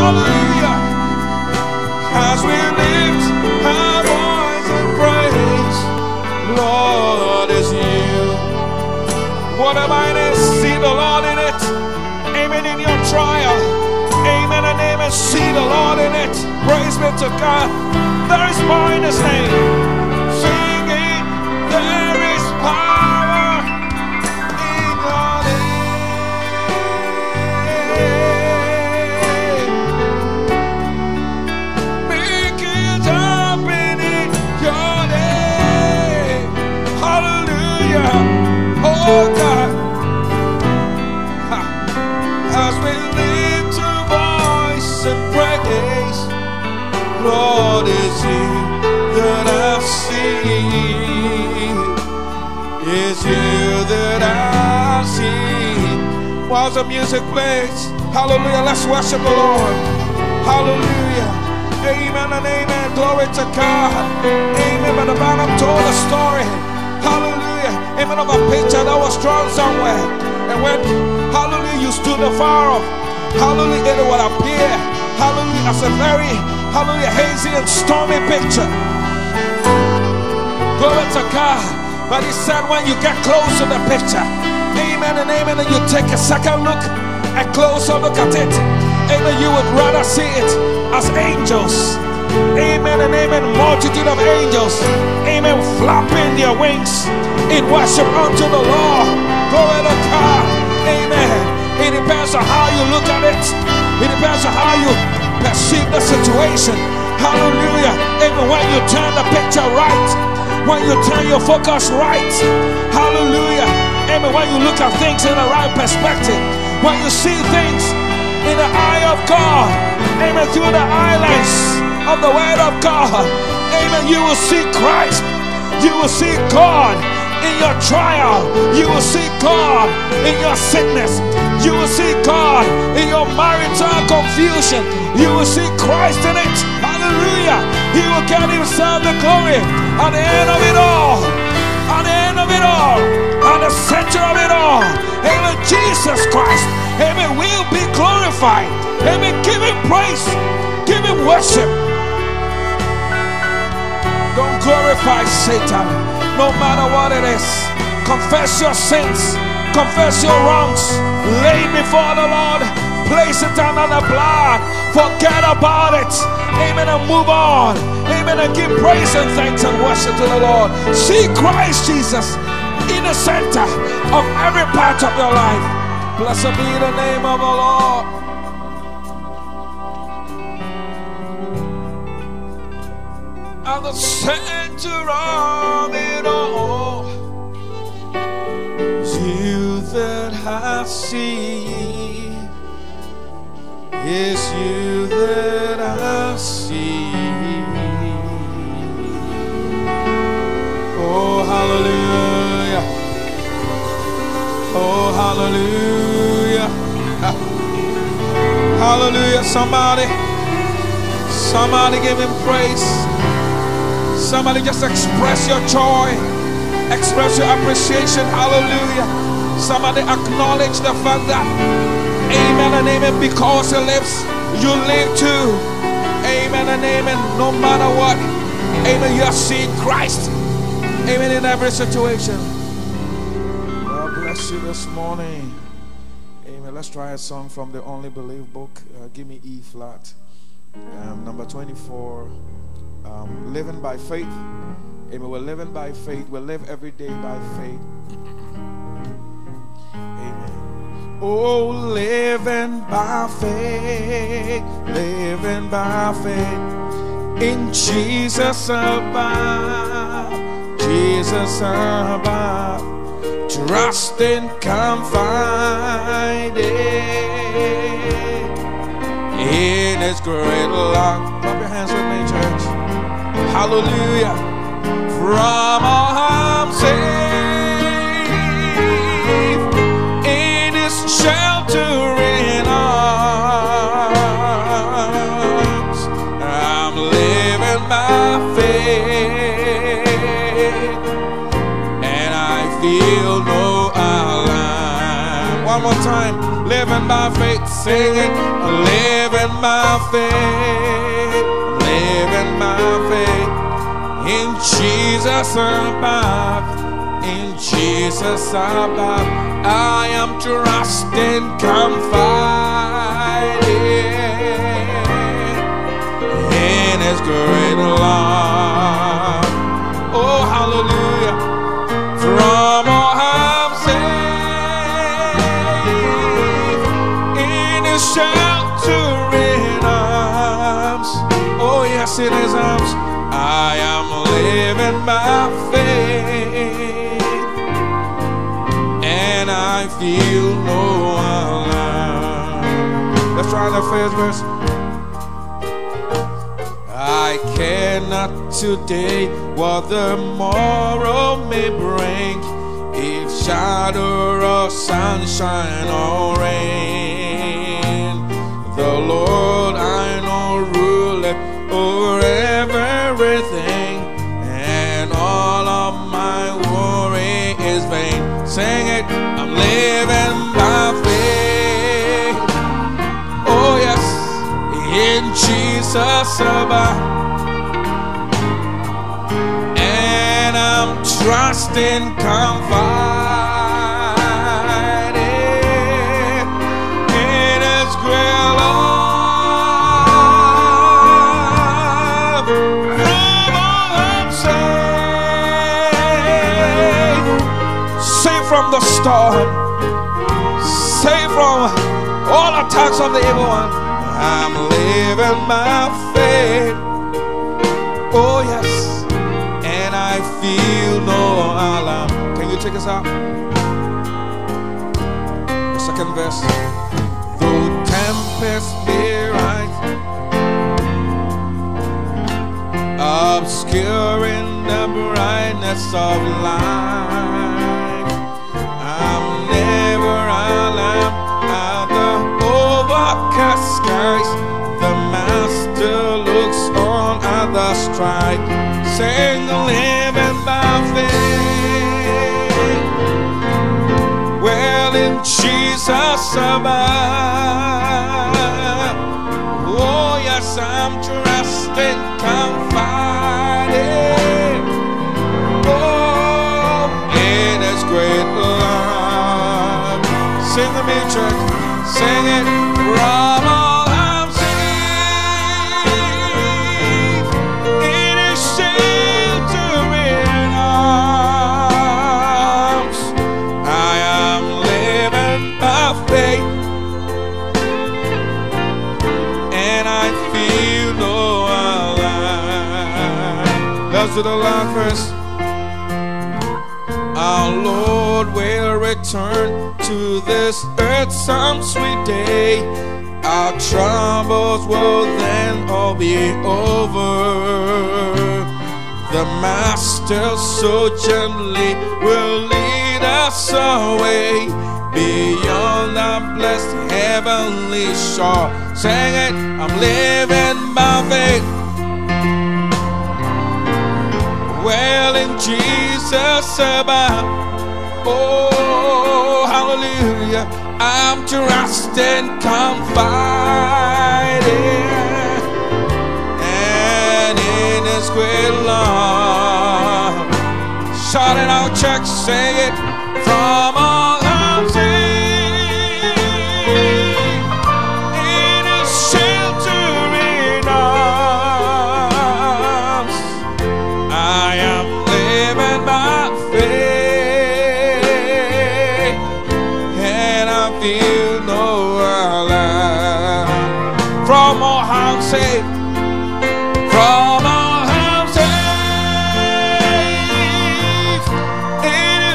Hallelujah. As we lift praise, Lord is you. Whatever it is, see the Lord in it. Amen. In your trial. Amen amen. See the Lord in it. Praise be to God. There is power in His name. While the music plays, hallelujah, let's worship the Lord. Hallelujah. Amen and amen. Glory to God. Amen. But the bottom told a story. Hallelujah. Amen. Of a picture that was drawn somewhere. And when, hallelujah, you stood afar off, hallelujah, it would appear, hallelujah, as a very, hallelujah, hazy and stormy picture. Glory to God. But he said, when you get close to the picture, amen and amen, and you take a second look, a closer look at it, amen, you would rather see it as angels. Amen and amen. Multitude of angels, amen, flapping their wings in worship unto the Lord. Glory to God. Amen. It depends on how you look at it, it depends on how you perceive the situation. Hallelujah. Amen. When you turn the picture right, when you turn your focus right, hallelujah. Amen. When you look at things in the right perspective, when you see things in the eye of God, amen, through the eyelens of the Word of God, amen, you will see Christ, you will see God in your trial, you will see God in your sickness, you will see God in your marital confusion, you will see Christ in it. Hallelujah. He will get himself the glory at the end of it all. At the end of it all. At the center of it all. Amen. Jesus Christ. Amen. We'll be glorified. Amen. Give him praise. Give him worship. Don't glorify Satan. No matter what it is. Confess your sins. Confess your wrongs. Lay before the Lord. Place it under the blood. Forget about it. Amen. And move on. Amen. And give praise and thanks and worship to the Lord. See Christ Jesus in the center of every part of your life. Blessed be the name of the Lord. At the center of it all you that I see. Is you that I see. Oh, hallelujah. Oh, hallelujah. Hallelujah. Somebody, somebody give him praise. Somebody just express your joy, express your appreciation. Hallelujah. Somebody acknowledge the fact that, amen and amen, because he lives, you live too. Amen and amen. No matter what, amen, you are seeing Christ. Amen in every situation. God bless you this morning. Amen. Let's try a song from the Only Believe book. Uh, give me E flat. Um, number 24. Um, living by faith. Amen. We're living by faith. We live every day by faith. Oh, living by faith. Living by faith. In Jesus above. Jesus above. Trusting, confiding in His great love. Clap your hands with me, church. Hallelujah. From all harm by faith Sing it. I'm living my faith. I'm living my faith in Jesus above. In Jesus above. I am trusting, confiding in His great love. Oh, hallelujah. From in arms. Oh, yes, in His arms. I am living by faith, and I feel no alarm. Let's try the first verse. I care not today what the morrow may bring, if shadow or sunshine or rain. Lord I know ruleth over everything, and all of my worry is vain. Sing it, I'm living by faith. Oh yes, in Jesus above. And I'm trusting, confiding storm, safe from all attacks of the evil one. I'm living my faith. Oh, yes. And I feel no alarm. Can you take us out? The second verse. Though tempest may rise, obscuring the brightness of light, Never alarmed at the overcast skies. The Master looks on at the strike, saying, "Living by faith." Well, in Jesus above. Oh, yes, I'm Sing me, church. Sing it from all I'm safe. In His sheltering arms. I am living by faith, and I feel no alarm. Let's the line. Our Lord will return to this earth some sweet day. Our troubles will then all be over. The Master so gently will lead us away beyond the blessed heavenly shore. Sing it, I'm living by faith. Well, in Jesus above. Oh, hallelujah. I'm trusting, confiding, and in His great love. Shout it out, church, sing it from all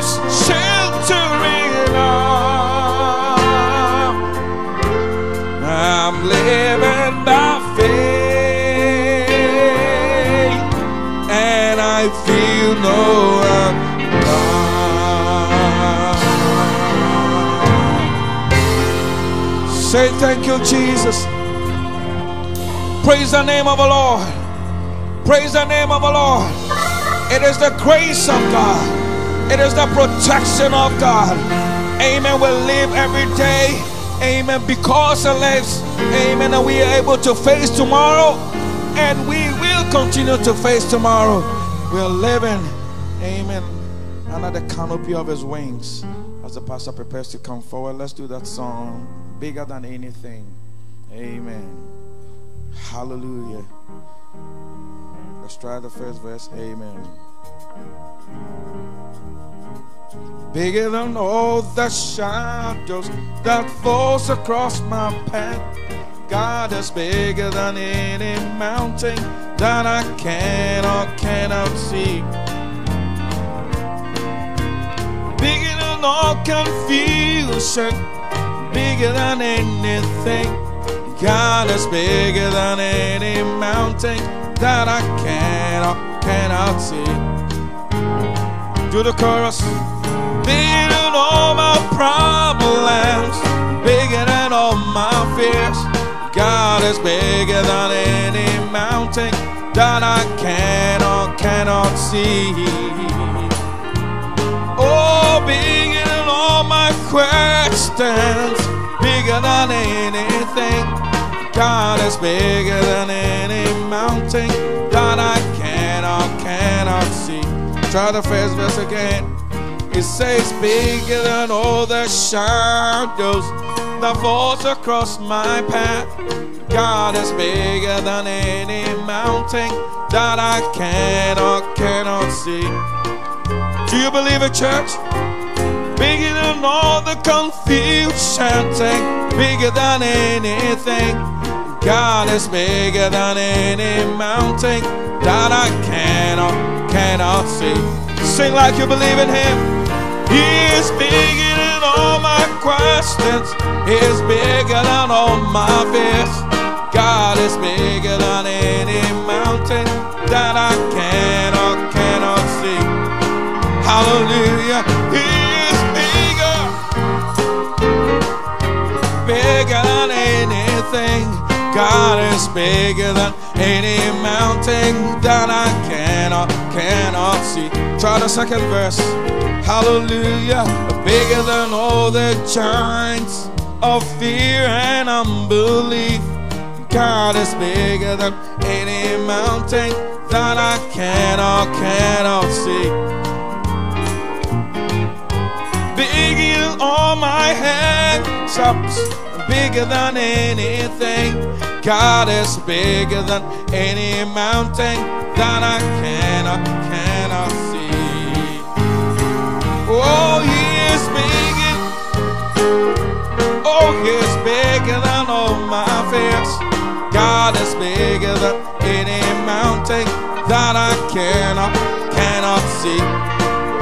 it is sheltering arms. I'm living by faith, and I feel no alarm. Say thank you, Jesus. Praise the name of the Lord. Praise the name of the Lord. It is the grace of God. It is the protection of God. Amen. We live every day Amen. Because of lives. Amen. And we are able to face tomorrow. And we will continue to face tomorrow. We're living. Amen. Under the canopy of His wings. As the pastor prepares to come forward, let's do that song. Bigger than anything. Amen. Hallelujah. Let's try the first verse. Amen. Bigger than all the shadows that falls across my path. God is bigger than any mountain that I can or cannot see. Bigger than all confusion, bigger than anything. God is bigger than any mountain that I cannot, cannot see. Do the chorus. Bigger than all my problems, bigger than all my fears. God is bigger than any mountain that I cannot, cannot see. Oh, bigger than all my questions, bigger than anything. God is bigger than any mountain that I cannot, cannot see. Try the first verse again. It says, bigger than all the shadows that falls across my path. God is bigger than any mountain that I cannot, cannot see. Do you believe it, church? Bigger than all the confusion, bigger than anything. God is bigger than any mountain that I cannot, cannot see. Sing like you believe in Him. He is bigger than all my questions. He is bigger than all my fears. God is bigger than any mountain that I cannot, cannot see. Hallelujah. He God is bigger than any mountain that I cannot, cannot see. Try the second verse. Hallelujah. Bigger than all the giants of fear and unbelief. God is bigger than any mountain that I cannot, cannot see. Bigger than all my hands bigger than anything. God is bigger than any mountain that I cannot, cannot see. Oh, He is bigger. Oh, He is bigger than all my fears. God is bigger than any mountain that I cannot, cannot see.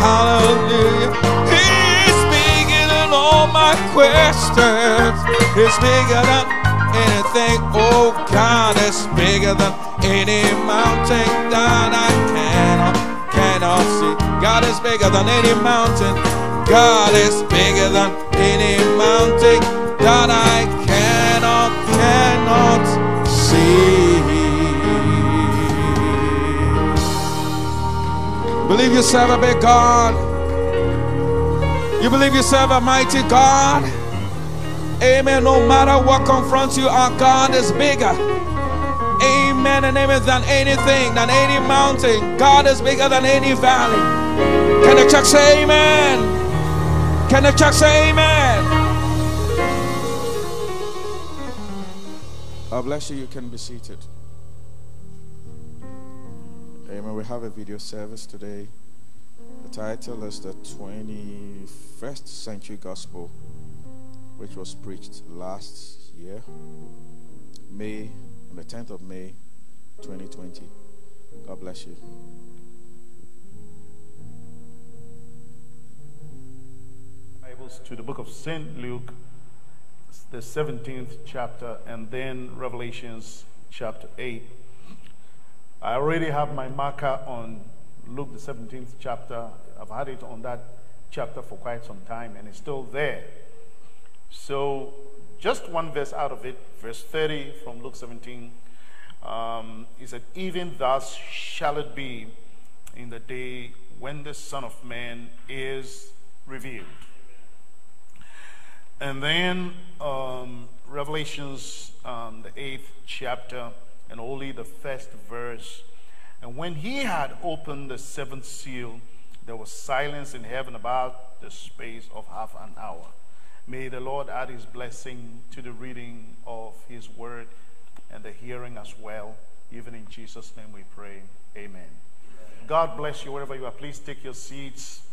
Hallelujah He is bigger than all my questions. It's bigger than anything. Oh, God is bigger than any mountain that I cannot, cannot see. God is bigger than any mountain. God is bigger than any mountain that I cannot, cannot see. Believe you serve a big God. You believe you serve a mighty God? Amen. No matter what confronts you, our God is bigger. Amen and amen than anything, than any mountain. God is bigger than any valley. Can the church say amen? Can the church say amen? God bless you. You can be seated. Amen. We have a video service today. The title is the 21st Century Gospel, which was preached last year, May, on the 10th of May, 2020. God bless you. Bibles to the book of St. Luke, the 17th chapter, and then Revelations chapter 8. I already have my marker on Luke, the 17th chapter. I've had it on that chapter for quite some time, and it's still there. So, just one verse out of it, verse 30 from Luke 17, um, he said, Even thus shall it be in the day when the Son of Man is revealed. And then um, Revelations, um, the eighth chapter, and only the first verse. And when he had opened the seventh seal, there was silence in heaven about the space of half an hour. May the Lord add his blessing to the reading of his word and the hearing as well. Even in Jesus' name we pray. Amen. God bless you wherever you are. Please take your seats.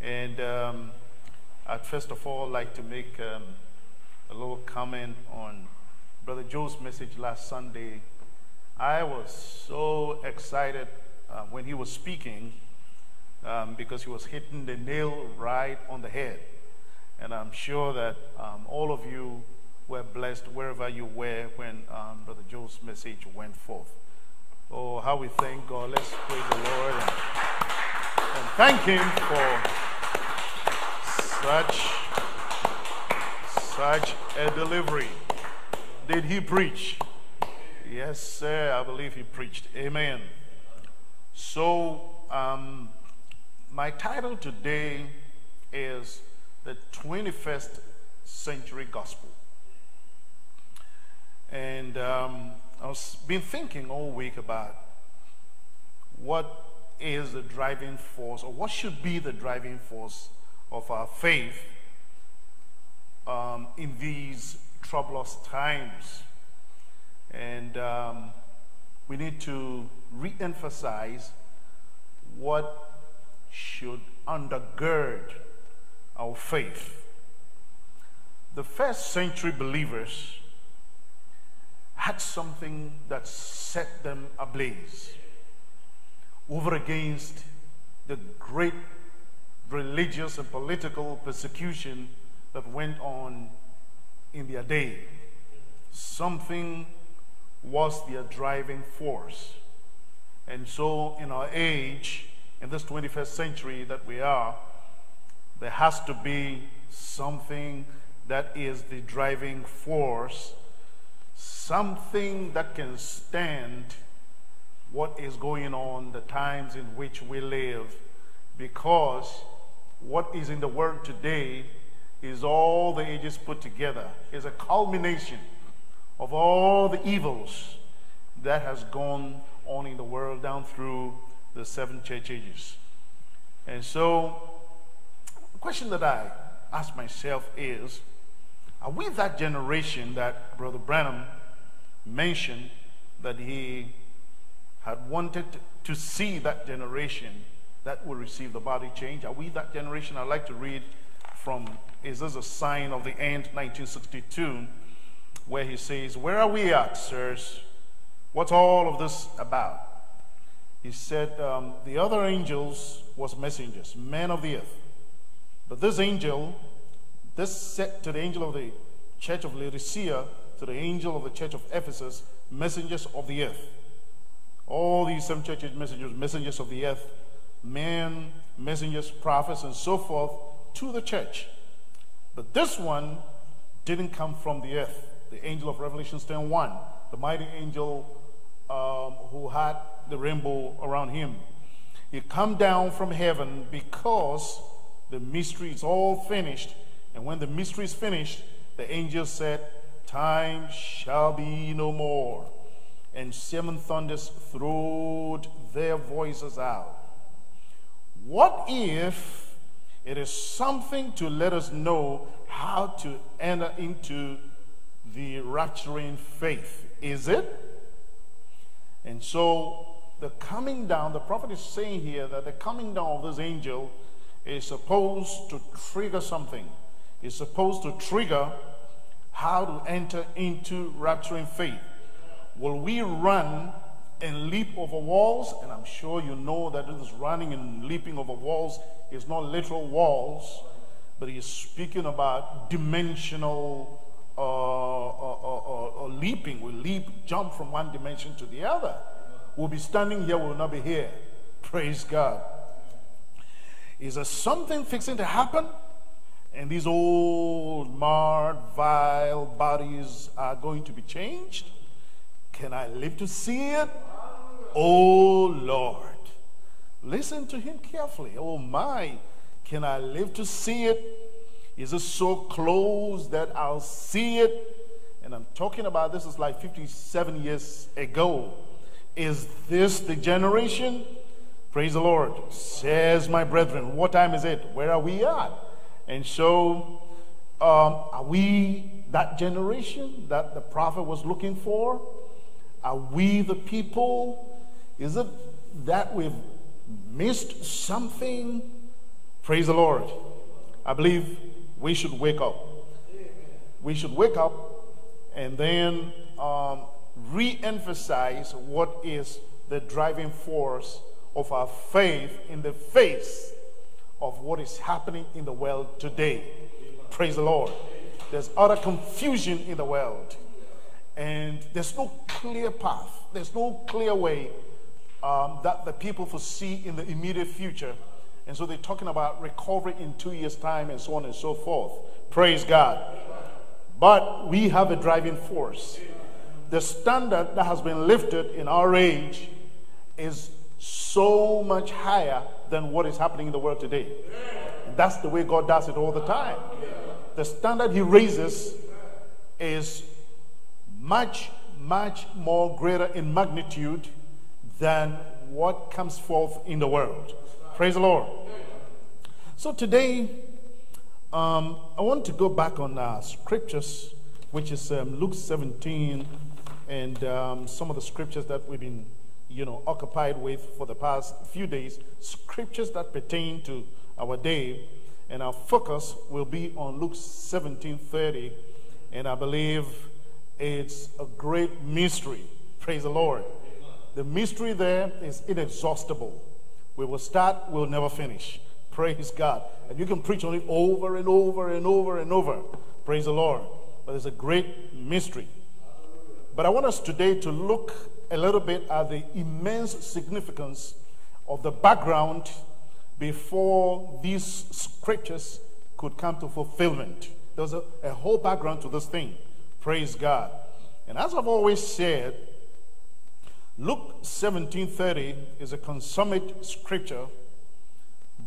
And um, I'd first of all like to make um, a little comment on Brother Joe's message last Sunday. I was so excited uh, when he was speaking um, because he was hitting the nail right on the head. And I'm sure that um, all of you were blessed wherever you were when um, Brother Joe's message went forth. Oh, how we thank God. Let's praise the Lord and, and thank Him for such, such a delivery. Did He preach? Yes, sir. I believe He preached. Amen. So, um, my title today is The 21st Century Gospel. And um, I've been thinking all week about what is the driving force, or what should be the driving force of our faith um, in these troublous times. And um, we need to re emphasize what should undergird our faith. The first century believers had something that set them ablaze over against the great religious and political persecution that went on in their day. Something was their driving force. And so, in our age, in this 21st century that we are, there has to be something that is the driving force, something that can stand what is going on, the times in which we live, because what is in the world today is all the ages put together, is a culmination of all the evils that has gone on in the world down through the seven church ages. And so, question that I ask myself is Are we that generation that Brother Branham mentioned that he had wanted to see that generation that will receive the body change? Are we that generation? I'd like to read from Is This a Sign of the End, 1962, where he says, Where are we at, sirs? What's all of this about? he said um, the other angels was messengers, men of the earth. But this angel, this said to the angel of the church of Laodicea, to the angel of the church of Ephesus, messengers of the earth. All these seven churches, messengers, messengers of the earth, men, messengers, prophets, and so forth, to the church. But this one didn't come from the earth. The angel of Revelation 10 1, the mighty angel um, who had the rainbow around him. He come down from heaven because the mystery is all finished. And when the mystery is finished, the angel said, Time shall be no more. And seven thunders throwed their voices out. What if it is something to let us know how to enter into the rapturing faith? Is it? And so the coming down, the prophet is saying here that the coming down of this angel is supposed to trigger something. It's supposed to trigger how to enter into rapturing faith. Will we run and leap over walls? And I'm sure you know that this running and leaping over walls is not literal walls, but he's speaking about dimensional uh, uh, uh, uh leaping. We leap, jump from one dimension to the other. We'll be standing here, we'll not be here. Praise God. Is there something fixing to happen? And these old, marred, vile bodies are going to be changed? Can I live to see it? Oh Lord. Listen to him carefully. Oh my, can I live to see it? Is it so close that I'll see it? And I'm talking about this is like 57 years ago. Is this the generation? Praise the Lord. Says my brethren, what time is it? Where are we at? And so, um, are we that generation that the prophet was looking for? Are we the people? Is it that we've missed something? Praise the Lord. I believe we should wake up. We should wake up and then um, re emphasize what is the driving force of our faith in the face of what is happening in the world today. Praise the Lord. There's utter confusion in the world, and there's no clear path, there's no clear way um, that the people foresee in the immediate future. And so they're talking about recovery in two years' time and so on and so forth. Praise God. But we have a driving force. The standard that has been lifted in our age is so much higher than what is happening in the world today. That's the way God does it all the time. The standard He raises is much, much more greater in magnitude than what comes forth in the world. Praise the Lord. So today, um, I want to go back on uh, scriptures, which is um, Luke 17, and um, some of the scriptures that we've been, you know, occupied with for the past few days. Scriptures that pertain to our day, and our focus will be on Luke 17:30, and I believe it's a great mystery. Praise the Lord. The mystery there is inexhaustible. We will start, we'll never finish. Praise God. And you can preach on it over and over and over and over. Praise the Lord. But it's a great mystery. But I want us today to look a little bit at the immense significance of the background before these scriptures could come to fulfillment. There's a, a whole background to this thing. Praise God. And as I've always said, Luke 17:30 is a consummate scripture,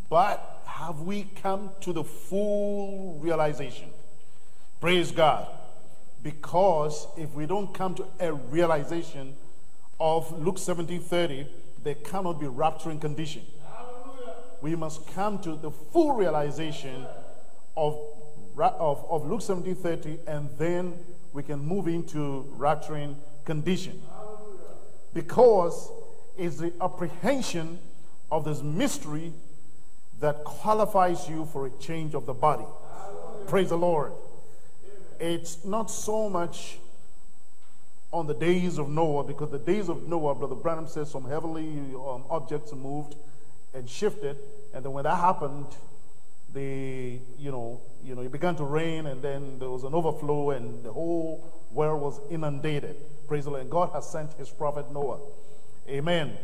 but have we come to the full realization? Praise God. Because if we don't come to a realization of Luke 17:30, there cannot be rapturing condition. We must come to the full realization of, of, of Luke 17:30, and then we can move into rapturing condition because it's the apprehension of this mystery that qualifies you for a change of the body. Praise the Lord. It's not so much on the days of Noah, because the days of Noah, Brother Branham says some heavenly um, objects moved and shifted, and then when that happened, the you know you know it began to rain, and then there was an overflow, and the whole world was inundated. Praise the Lord. And God has sent his prophet Noah. Amen.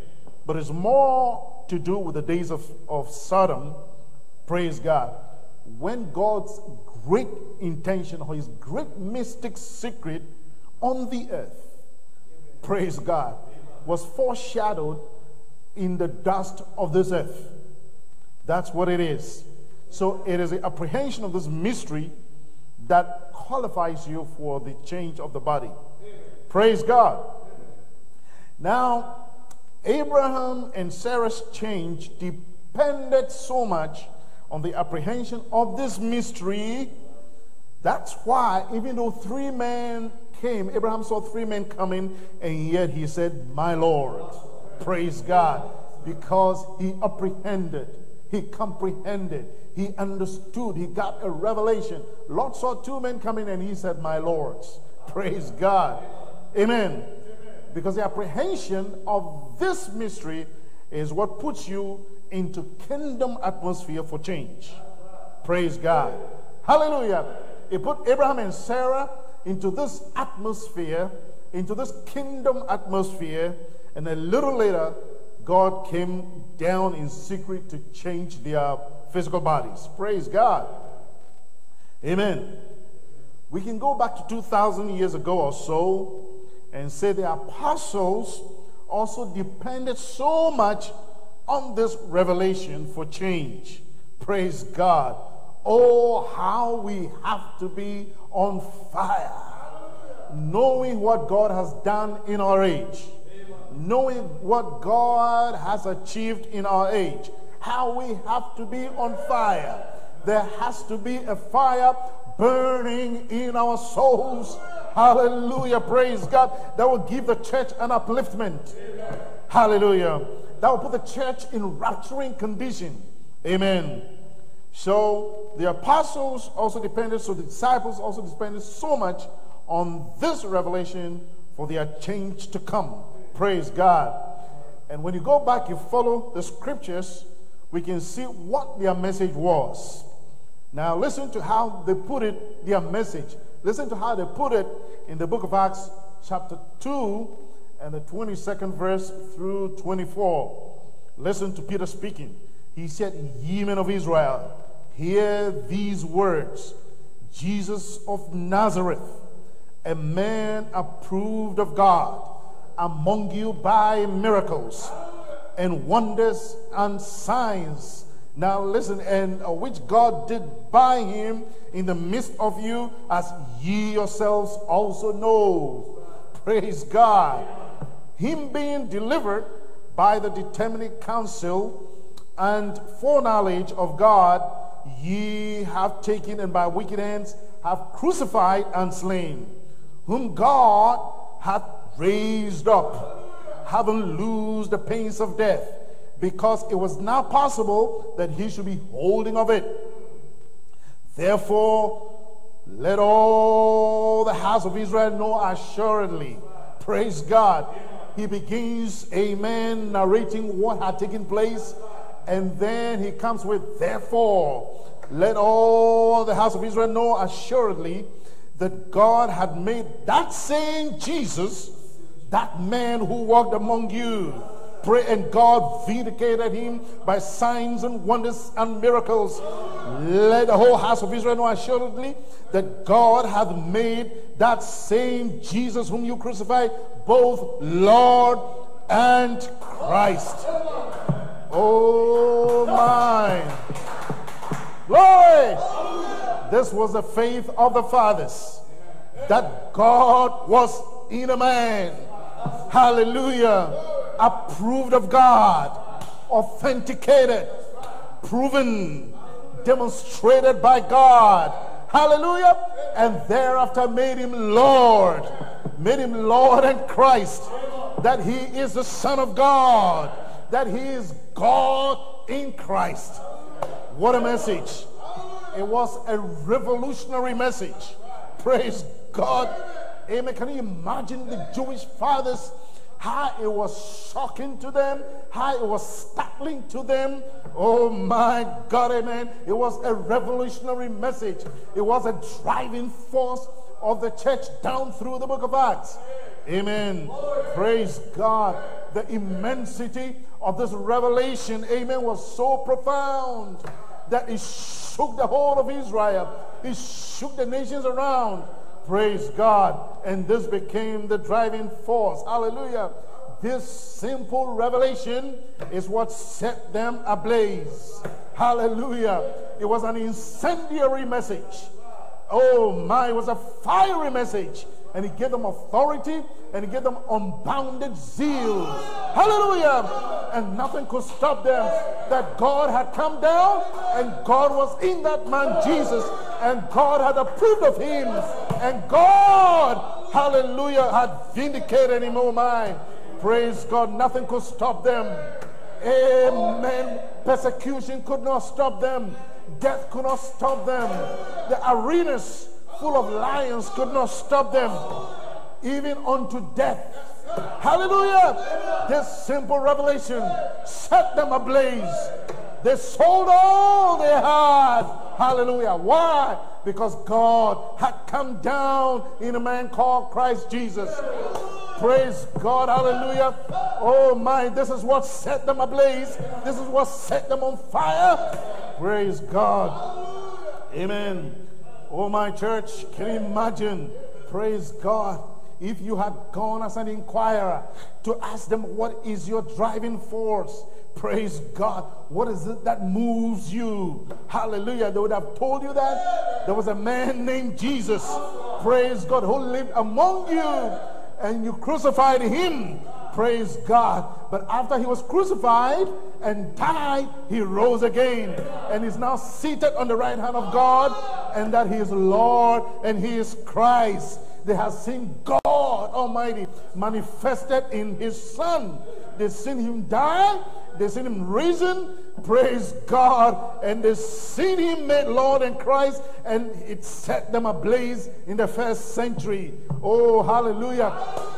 But it's more to do with the days of, of Sodom. Praise God. When God's great intention or his great mystic secret on the earth, praise God, was foreshadowed in the dust of this earth. That's what it is. So it is the apprehension of this mystery that qualifies you for the change of the body. Praise God. Now, Abraham and Sarah's change depended so much on the apprehension of this mystery. That's why, even though three men came, Abraham saw three men coming, and yet he said, My Lord. Praise God. Because he apprehended, he comprehended, he understood, he got a revelation. Lot saw two men coming, and he said, My Lords. Praise God. Amen. Because the apprehension of this mystery is what puts you into kingdom atmosphere for change. Praise God. Hallelujah. It put Abraham and Sarah into this atmosphere, into this kingdom atmosphere, and a little later, God came down in secret to change their physical bodies. Praise God. Amen. We can go back to 2,000 years ago or so and say the apostles also depended so much on this revelation for change. Praise God. Oh, how we have to be on fire. Knowing what God has done in our age, knowing what God has achieved in our age, how we have to be on fire. There has to be a fire burning in our souls. Hallelujah. Praise God. That will give the church an upliftment. Hallelujah. That will put the church in rapturing condition. Amen. So the apostles also depended, so the disciples also depended so much on this revelation for their change to come. Praise God. And when you go back, you follow the scriptures, we can see what their message was. Now, listen to how they put it, their message. Listen to how they put it in the book of Acts, chapter 2, and the 22nd verse through 24. Listen to Peter speaking. He said, Ye men of Israel, hear these words Jesus of Nazareth, a man approved of God among you by miracles and wonders and signs. Now listen, and uh, which God did by him in the midst of you, as ye yourselves also know. Praise God. Him being delivered by the determinate counsel and foreknowledge of God, ye have taken and by wicked hands have crucified and slain, whom God hath raised up, having loosed the pains of death, because it was not possible that he should be holding of it. Therefore, let all the house of Israel know assuredly. Praise God. He begins, amen, narrating what had taken place and then he comes with, therefore, let all the house of Israel know assuredly that God had made that same Jesus, that man who walked among you. Pray, and God vindicated him by signs and wonders and miracles. Let the whole house of Israel know assuredly that God hath made that same Jesus whom you crucified both Lord and Christ. Oh my. Glory. This was the faith of the fathers that God was in a man. Hallelujah. Approved of God, authenticated, proven, demonstrated by God. Hallelujah. And thereafter made him Lord, made him Lord and Christ, that he is the Son of God that he is God in Christ. What a message! It was a revolutionary message. Praise God. Amen. Can you imagine the Jewish fathers? How it was shocking to them, how it was startling to them. Oh my God, amen. It was a revolutionary message. It was a driving force of the church down through the book of Acts. Amen. Praise God. The immensity of this revelation, amen, was so profound that it shook the whole of Israel. It shook the nations around. Praise God. And this became the driving force. Hallelujah. This simple revelation is what set them ablaze. Hallelujah. It was an incendiary message. Oh my, it was a fiery message and he gave them authority and he gave them unbounded zeal. Hallelujah. And nothing could stop them. That God had come down and God was in that man Jesus and God had approved of him and God, hallelujah, had vindicated him, oh my. Praise God, nothing could stop them. Amen. Persecution could not stop them. Death could not stop them. The arenas full of lions could not stop them, even unto death. Hallelujah. This simple revelation set them ablaze. They sold all they had. Hallelujah. Why? Because God had come down in a man called Christ Jesus. Praise God. Hallelujah. Oh my, this is what set them ablaze. This is what set them on fire. Praise God. Amen. Oh, my church, can you imagine? Praise God. if you had gone as an inquirer to ask them, What is your driving force? Praise God. What is it that moves you? Hallelujah. They would have told you that there was a man named Jesus. Praise God, who lived among you and you crucified him. Praise God. But after he was crucified and died, he rose again and is now seated on the right hand of God, and that he is Lord and he is Christ. They have seen God Almighty manifested in his Son. They've seen him die, they've seen him risen, praise God, and they've seen him made Lord and Christ, and it set them ablaze in the first century. Oh, hallelujah.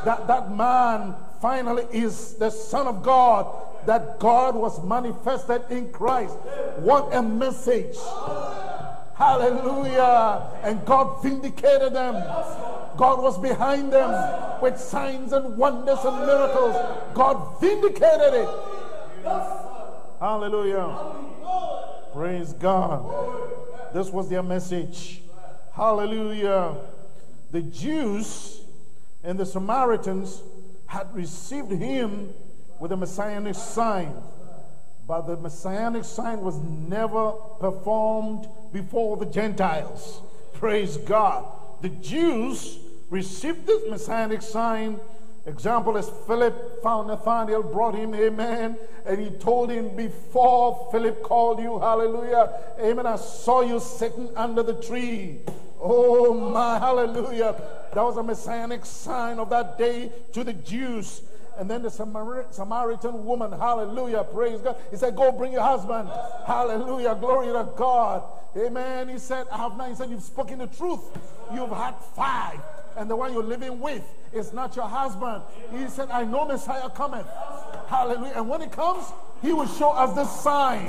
That, that man finally is the Son of God, that God was manifested in Christ. What a message! Hallelujah. And God vindicated them. God was behind them with signs and wonders and miracles. God vindicated it. Hallelujah. Praise God. This was their message. Hallelujah. The Jews and the Samaritans had received him with a messianic sign. But the messianic sign was never performed before the Gentiles. Praise God. The Jews received this messianic sign. Example is Philip found Nathanael, brought him, amen, and he told him, Before Philip called you, hallelujah, amen, I saw you sitting under the tree. Oh my, hallelujah. That was a messianic sign of that day to the Jews. And then the Samar- Samaritan woman, hallelujah, praise God. He said, Go bring your husband. Hallelujah, glory to God. Amen. He said, I have nine. He said, You've spoken the truth. You've had five. And the one you're living with is not your husband. He said, I know Messiah cometh. Hallelujah. And when he comes, he will show us the sign.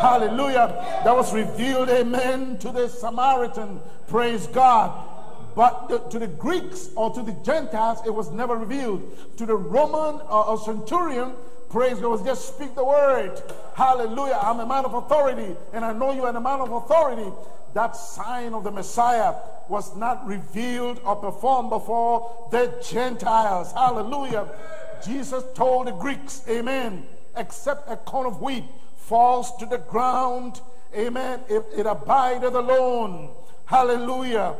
Hallelujah. That was revealed, amen, to the Samaritan. Praise God. But the, to the Greeks or to the Gentiles, it was never revealed. To the Roman or, or centurion, praise God, was just speak the word. Hallelujah. I'm a man of authority, and I know you are a man of authority. That sign of the Messiah was not revealed or performed before the Gentiles. Hallelujah. Jesus told the Greeks, Amen, except a corn of wheat falls to the ground, Amen, it, it abideth alone. Hallelujah.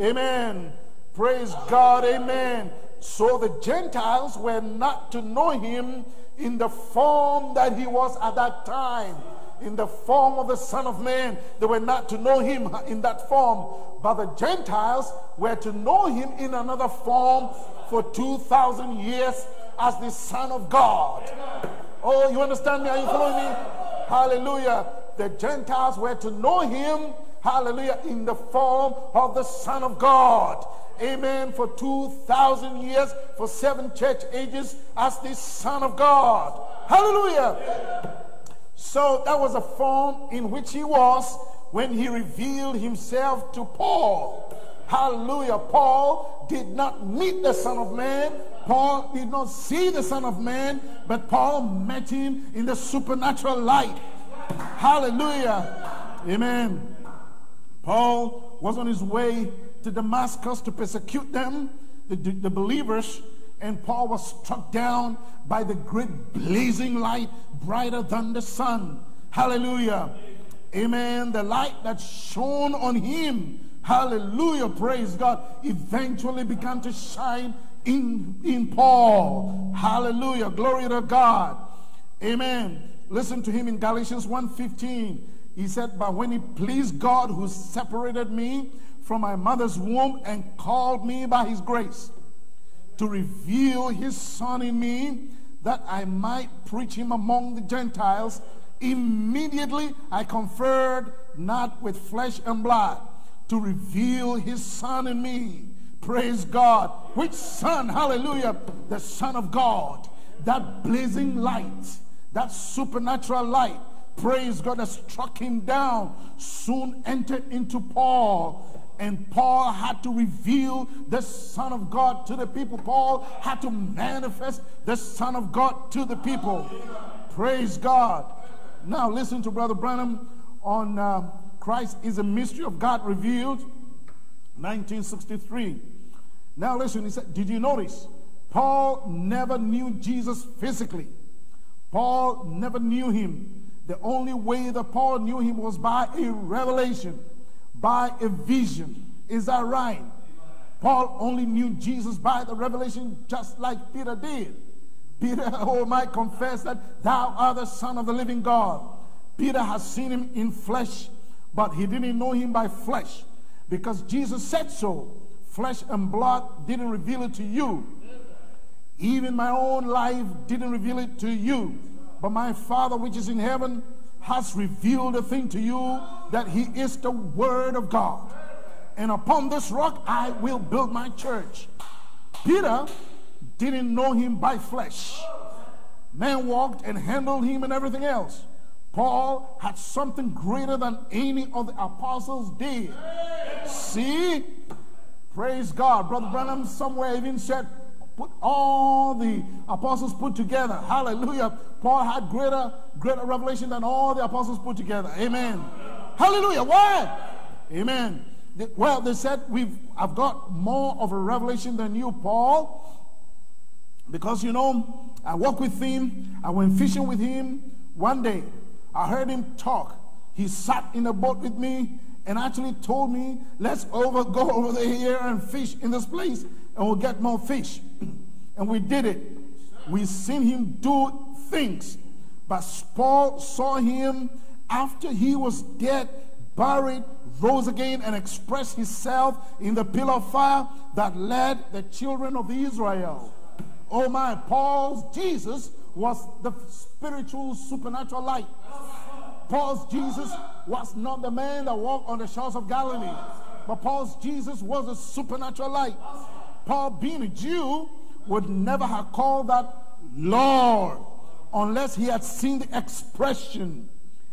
Amen. Praise God. Amen. So the Gentiles were not to know him in the form that he was at that time, in the form of the Son of Man. They were not to know him in that form. But the Gentiles were to know him in another form for 2,000 years as the Son of God. Oh, you understand me? Are you following me? Hallelujah. The Gentiles were to know him hallelujah, in the form of the Son of God. Amen. For 2,000 years, for seven church ages, as the Son of God. Hallelujah. So that was a form in which he was when he revealed himself to Paul. Hallelujah. Paul did not meet the Son of Man. Paul did not see the Son of Man, but Paul met him in the supernatural light. Hallelujah. Amen. Paul was on his way to Damascus to persecute them, the, the, believers, and Paul was struck down by the great blazing light brighter than the sun. Hallelujah. Amen. The light that shone on him, hallelujah, praise God, eventually began to shine in, in Paul. Hallelujah. Glory to God. Amen. Listen to him in Galatians 1:15. He said, But when it pleased God who separated me from my mother's womb and called me by his grace to reveal his son in me that I might preach him among the Gentiles, immediately I conferred not with flesh and blood to reveal his son in me. Praise God. Which son? Hallelujah. The Son of God. That blazing light, that supernatural light praise God, that struck him down, soon entered into Paul. And Paul had to reveal the Son of God to the people. Paul had to manifest the Son of God to the people. Praise God. Now, listen to Brother Branham on uh, Christ is a mystery of God revealed, 1963. Now listen, he said, Did you notice? Paul never knew Jesus physically. Paul never knew him. The only way that Paul knew him was by a revelation, by a vision. Is that right? Paul only knew Jesus by the revelation, just like Peter did. Peter, oh, might confess that thou art the Son of the living God. Peter has seen him in flesh, but he didn't know him by flesh because Jesus said so. Flesh and blood didn't reveal it to you. Even my own life didn't reveal it to you. But my Father, which is in heaven, has revealed a thing to you that He is the Word of God. And upon this rock I will build my church. Peter didn't know him by flesh. Man walked and handled him and everything else. Paul had something greater than any of the apostles did. See? Praise God. Brother Branham somewhere even said, put all the apostles put together. Hallelujah. Paul had greater, greater revelation than all the apostles put together. Amen. Hallelujah. Why? Amen. Well, they said we've I've got more of a revelation than you, Paul. Because you know, I walk with him, I went fishing with him. One day, I heard him talk. He sat in a boat with me and actually told me, let's over go over there and fish in this place and we'll get more fish. and we did it. We seen him do things. But Paul saw him after he was dead, buried, rose again, and expressed himself in the pillar of fire that led the children of Israel. Oh my, Paul's Jesus was the spiritual supernatural light. Paul's Jesus was not the man that walked on the shores of Galilee, but Paul's Jesus was a supernatural light. Paul, being a Jew, would never have called that Lord unless he had seen the expression.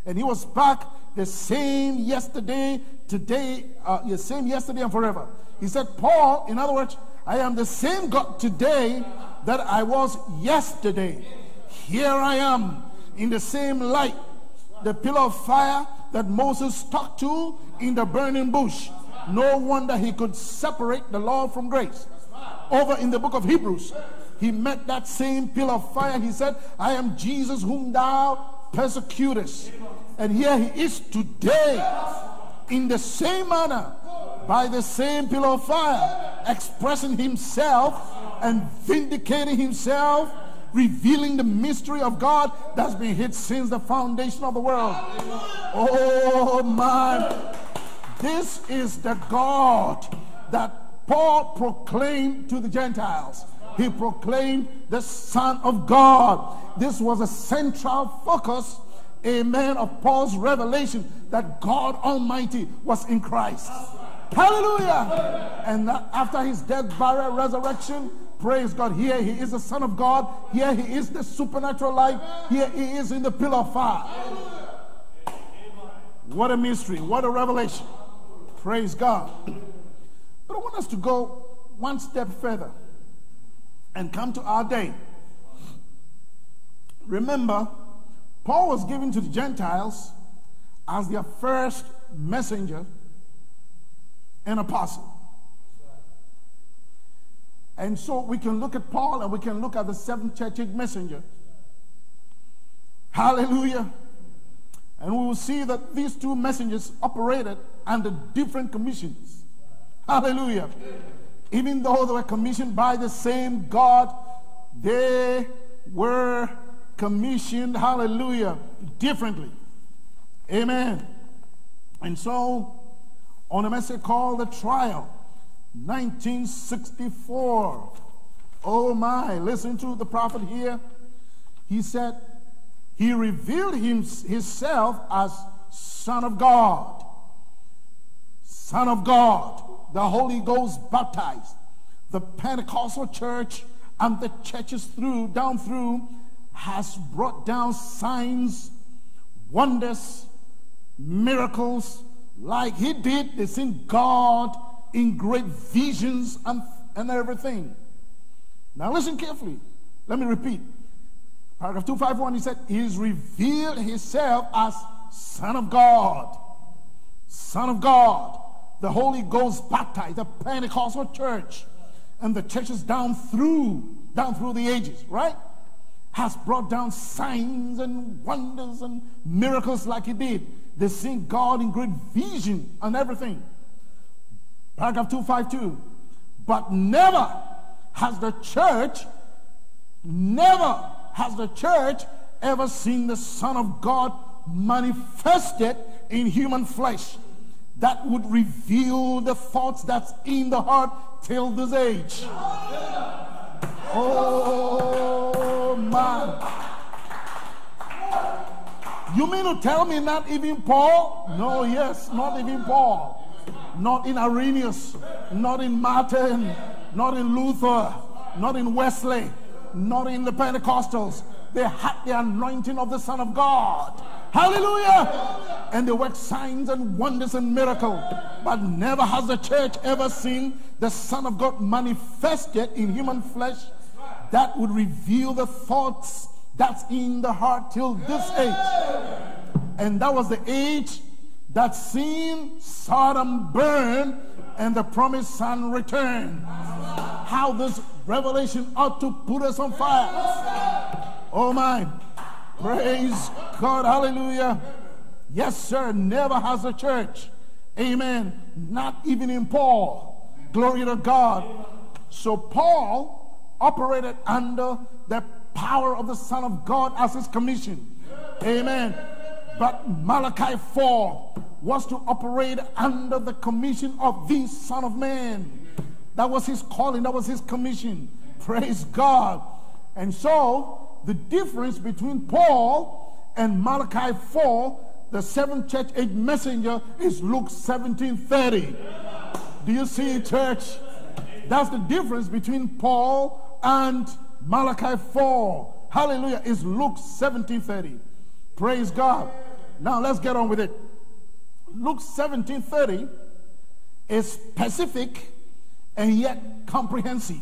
And he was back the same yesterday, today, uh, the same yesterday and forever. He said, Paul, in other words, I am the same God today that I was yesterday. Here I am in the same light, the pillar of fire that Moses stuck to in the burning bush. No wonder he could separate the law from grace. Over in the book of Hebrews, he met that same pillar of fire. He said, I am Jesus whom thou persecutest. And here he is today in the same manner by the same pillar of fire, expressing himself and vindicating himself, revealing the mystery of God that's been hid since the foundation of the world. Oh my. This is the God that Paul proclaimed to the Gentiles. He proclaimed the Son of God. This was a central focus, amen, of Paul's revelation that God Almighty was in Christ. Hallelujah. And after his death, burial, resurrection, praise God. Here he is the Son of God. Here he is the supernatural life. Here he is in the pillar of fire. What a mystery. What a revelation. Praise God. But I want us to go one step further and come to our day. Remember, Paul was given to the Gentiles as their first messenger and apostle. And so we can look at Paul and we can look at the seven church messenger. Hallelujah. And we will see that these two messengers operated under different commissions. Hallelujah. Even though they were commissioned by the same God, they were commissioned, hallelujah, differently. Amen. And so on a message called The Trial, 1964. Oh my, listen to the prophet here. He said, He revealed Himself as Son of God. Son of God, the Holy Ghost baptized. The Pentecostal church and the churches through, down through, has brought down signs, wonders, miracles, like he did, they seen God in great visions and, and everything. Now listen carefully. Let me repeat. Paragraph 251, he said, He's revealed himself as Son of God. Son of God. The Holy Ghost baptized, the Pentecostal church. and the churches down through, down through the ages, right? Has brought down signs and wonders and miracles like he did. They seen God in great vision and everything. Paragraph 252. But never has the church, never has the church ever seen the Son of God manifested in human flesh that would reveal the thoughts that's in the heart till this age. Oh man. You mean to tell me not even Paul? No, yes, not even Paul. Not in Irenaeus, not in Martin, not in Luther, not in Wesley, not in the Pentecostals. They had the anointing of the Son of God. Hallelujah. And they worked signs and wonders and miracles. But never has the church ever seen the Son of God manifested in human flesh that would reveal the thoughts that's in the heart till this age. And that was the age that seen Sodom burn and the promised son return. How this revelation ought to put us on fire. Oh my. Praise God. Hallelujah. Yes, sir. Never has a church. Amen. Not even in Paul. Glory to God. So Paul operated under the power of the Son of God as his commission. Amen. But Malachi 4 was to operate under the commission of the Son of Man. That was his calling, that was his commission. Praise God. And so the difference between Paul and Malachi 4, the seventh church age messenger, is Luke 17 30. Do you see church? That's the difference between Paul and Malachi 4. Hallelujah. Is Luke 17 30. Praise God. Now let's get on with it. Luke 17 30 is specific and yet comprehensive.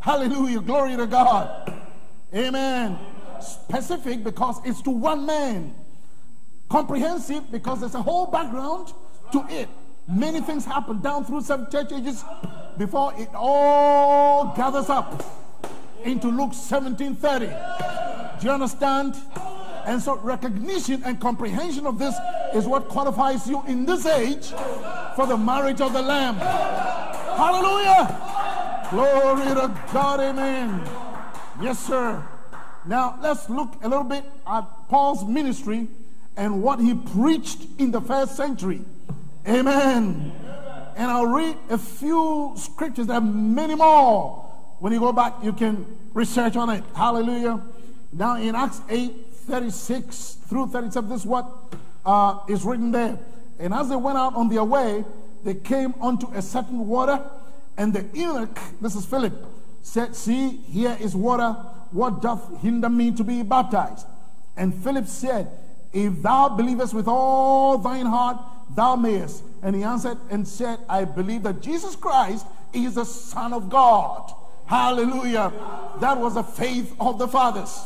Hallelujah. Glory to God. Amen. Specific because it's to one man. Comprehensive because there's a whole background to it. Many things happen down through seven church ages before it all gathers up into Luke 17:30. Do you understand? And so recognition and comprehension of this is what qualifies you in this age for the marriage of the Lamb. Hallelujah! Glory to God, amen. Yes, sir. Now, let's look a little bit at Paul's ministry and what he preached in the first century. Amen. And I'll read a few scriptures, there are many more. When you go back, you can research on it. Hallelujah. Now, in Acts 8 36 through 37, this is what uh, is written there. And as they went out on their way, they came unto a certain water, and the eunuch, this is Philip, said, See, here is water. What doth hinder me to be baptized? And Philip said, If thou believest with all thine heart, thou mayest. And he answered and said, I believe that Jesus Christ is the Son of God. Hallelujah. That was the faith of the fathers.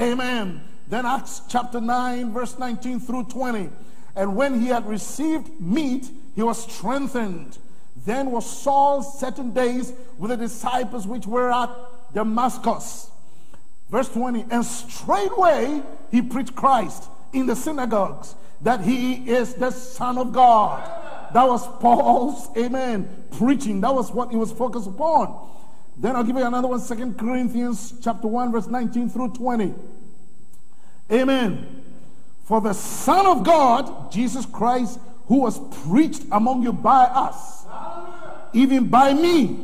Amen. Then Acts chapter 9, verse 19 through 20. And when he had received meat, he was strengthened. Then was Saul certain days with the disciples which were at Damascus. Verse 20, and straightway he preached Christ in the synagogues that he is the Son of God. That was Paul's, amen, preaching. That was what he was focused upon. Then I'll give you another one, Second Corinthians chapter 1, verse 19 through 20. Amen. For the Son of God, Jesus Christ, who was preached among you by us, even by me.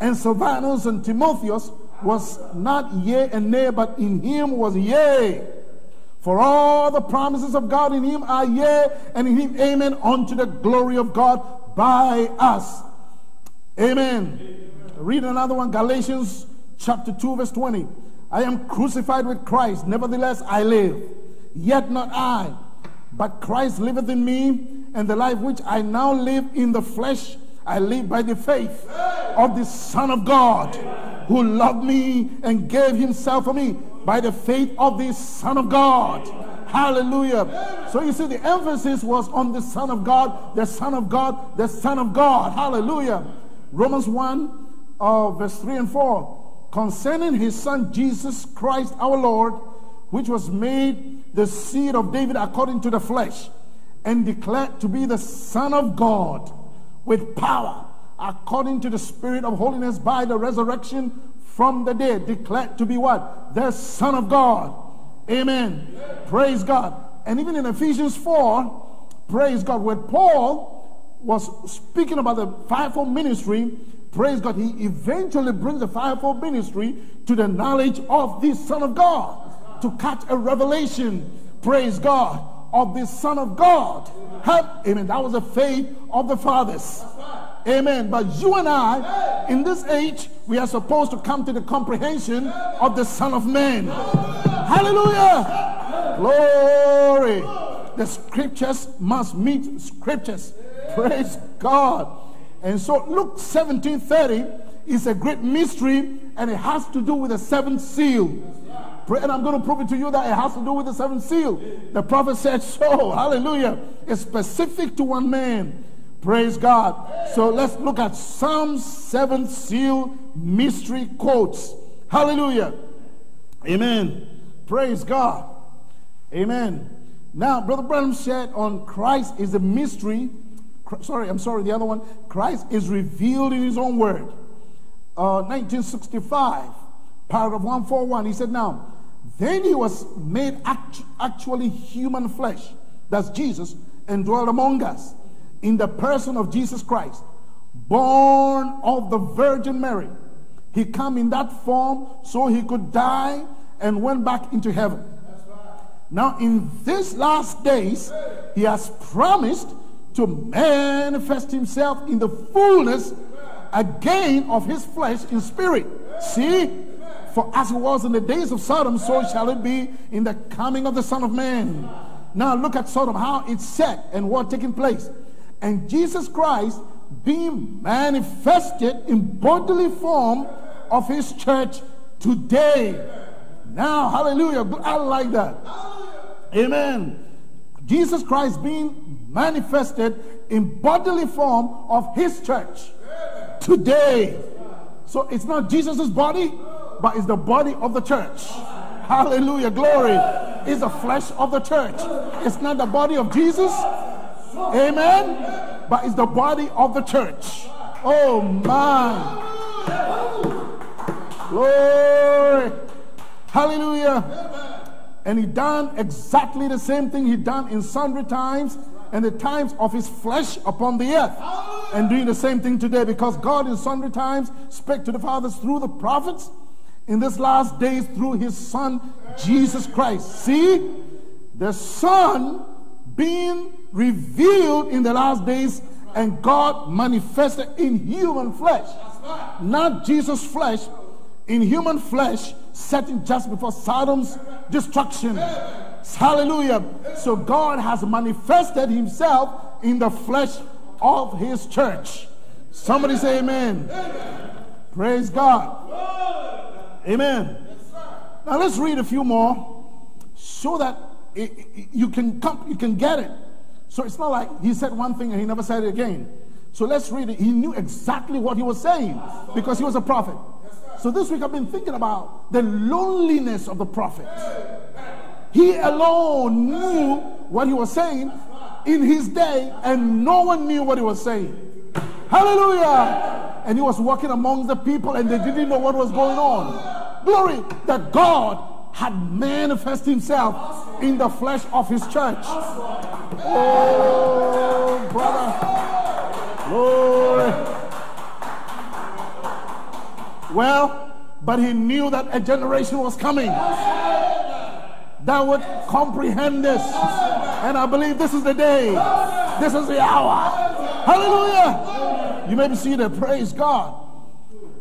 And Silvanus and Timotheus was not yea and nay, but in him was yea. For all the promises of God in him are yea, and in him amen, unto the glory of God by us. Amen. amen. Read another one, Galatians chapter 2, verse 20. I am crucified with Christ, nevertheless I live. Yet not I, but Christ liveth in me, and the life which I now live in the flesh I live by the faith of the Son of God who loved me and gave himself for me by the faith of the Son of God. Hallelujah. So you see, the emphasis was on the Son of God, the Son of God, the Son of God. Hallelujah. Romans 1, uh, verse 3 and 4, concerning his son Jesus Christ our Lord, which was made the seed of David according to the flesh, and declared to be the Son of God with power, according to the Spirit of holiness by the resurrection from the dead, declared to be what? The Son of God. Amen. Praise God. And even in Ephesians 4, praise God, where Paul was speaking about the fivefold ministry, praise God, he eventually brings the fivefold ministry to the knowledge of the Son of God, to catch a revelation, praise God, of the Son of God. Amen. That was the faith of the fathers. Amen. But you and I, in this age, we are supposed to come to the comprehension of the Son of Man. Hallelujah. Glory. The scriptures must meet scriptures. Praise God. And so Luke 17 30 is a great mystery and it has to do with the seventh seal. And I'm going to prove it to you that it has to do with the seventh seal. The prophet said so. Hallelujah. It's specific to one man. Praise God. So let's look at Psalm 7 seal mystery quotes. Hallelujah. Amen. Praise God. Amen. Now, Brother Branham said on Christ is a mystery. Sorry, I'm sorry, the other one. Christ is revealed in his own word. Uh, 1965, paragraph 141. He said, Now, then he was made act- actually human flesh. That's Jesus, and dwelt among us in the person of Jesus Christ, born of the Virgin Mary. He came in that form so he could die and went back into heaven. Now, in these last days, he has promised to manifest himself in the fullness again of his flesh in spirit. See? For as it was in the days of Sodom, so shall it be in the coming of the Son of Man. Now look at Sodom, how it's set and what taking place. And Jesus Christ being manifested in bodily form of his church today. Now, hallelujah. I like that. Amen. Jesus Christ being manifested in bodily form of his church today. So it's not Jesus' body, but it's the body of the church. Hallelujah. Glory. It's the flesh of the church. It's not the body of Jesus. Amen. But it's the body of the church. Oh my. Glory. Hallelujah. And he done exactly the same thing he done in sundry times and the times of his flesh upon the earth. And doing the same thing today because God in sundry times spake to the fathers through the prophets in this last days through his son Jesus Christ. See, the son being revealed in the last days and God manifested in human flesh. Not Jesus' flesh, in human flesh, setting just before Sodom's destruction. Hallelujah. So God has manifested himself in the flesh of his church. Somebody say amen. Praise God. Amen. Now let's read a few more so that it, it, you can come, you can get it. So it's not like he said one thing and he never said it again. So let's read it. He knew exactly what he was saying because he was a prophet. So this week I've been thinking about the loneliness of the prophet. He alone knew what he was saying in his day, and no one knew what he was saying. Hallelujah! And he was walking among the people, and they didn't know what was going on. Glory that God had manifested himself in the flesh of his church. Oh, brother. Glory. Well, but he knew that a generation was coming that would comprehend this. And I believe this is the day. This is the hour. Hallelujah. You may be seated. Praise God.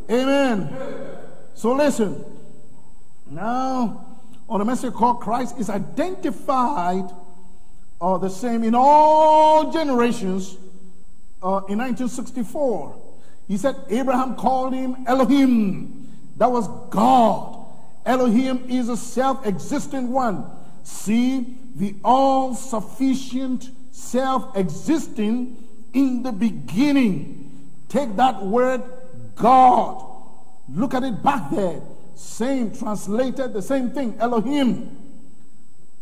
Amen. So listen. Now, on a message called Christ is identified uh, the same in all generations uh, in 1964. He said Abraham called him Elohim. That was God. Elohim is a self existent one. See, the all sufficient, self existing in the beginning. Take that word God. Look at it back there. Same translated, the same thing. Elohim.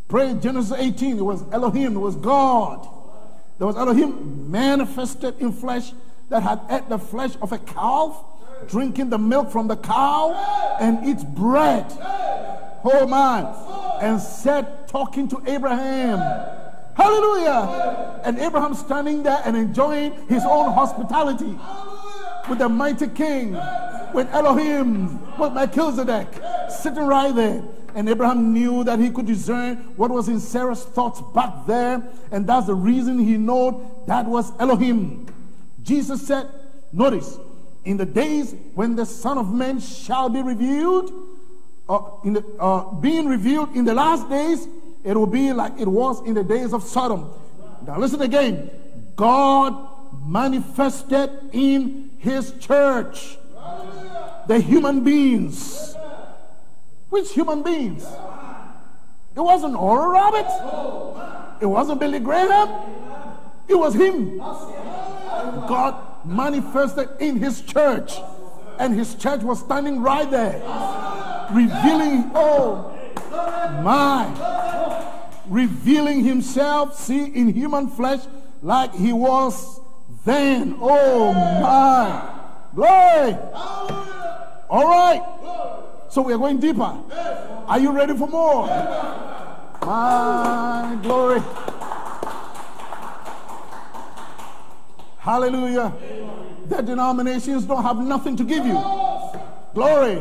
Pray Genesis 18. It was Elohim, it was God. There was Elohim manifested in flesh that had ate the flesh of a calf, drinking the milk from the cow, and eats bread. Oh man. And said, talking to Abraham. Hallelujah. And Abraham standing there and enjoying his own hospitality with the mighty king, with Elohim, with Melchizedek, sitting right there. And Abraham knew that he could discern what was in Sarah's thoughts back there. And that's the reason he knew that was Elohim. Jesus said, notice, in the days when the Son of Man shall be revealed, uh, in the, uh, being revealed in the last days, it will be like it was in the days of Sodom. Now listen again. God manifested in his church. The human beings. Which human beings? It wasn't Oral Roberts. It wasn't Billy Graham. It was him. God manifested in his church. And his church was standing right there. Revealing, oh my. Revealing himself, see, in human flesh like he was then. Oh my. Glory. All right. So we are going deeper. Are you ready for more? My glory. Hallelujah. The denominations don't have nothing to give you. Glory.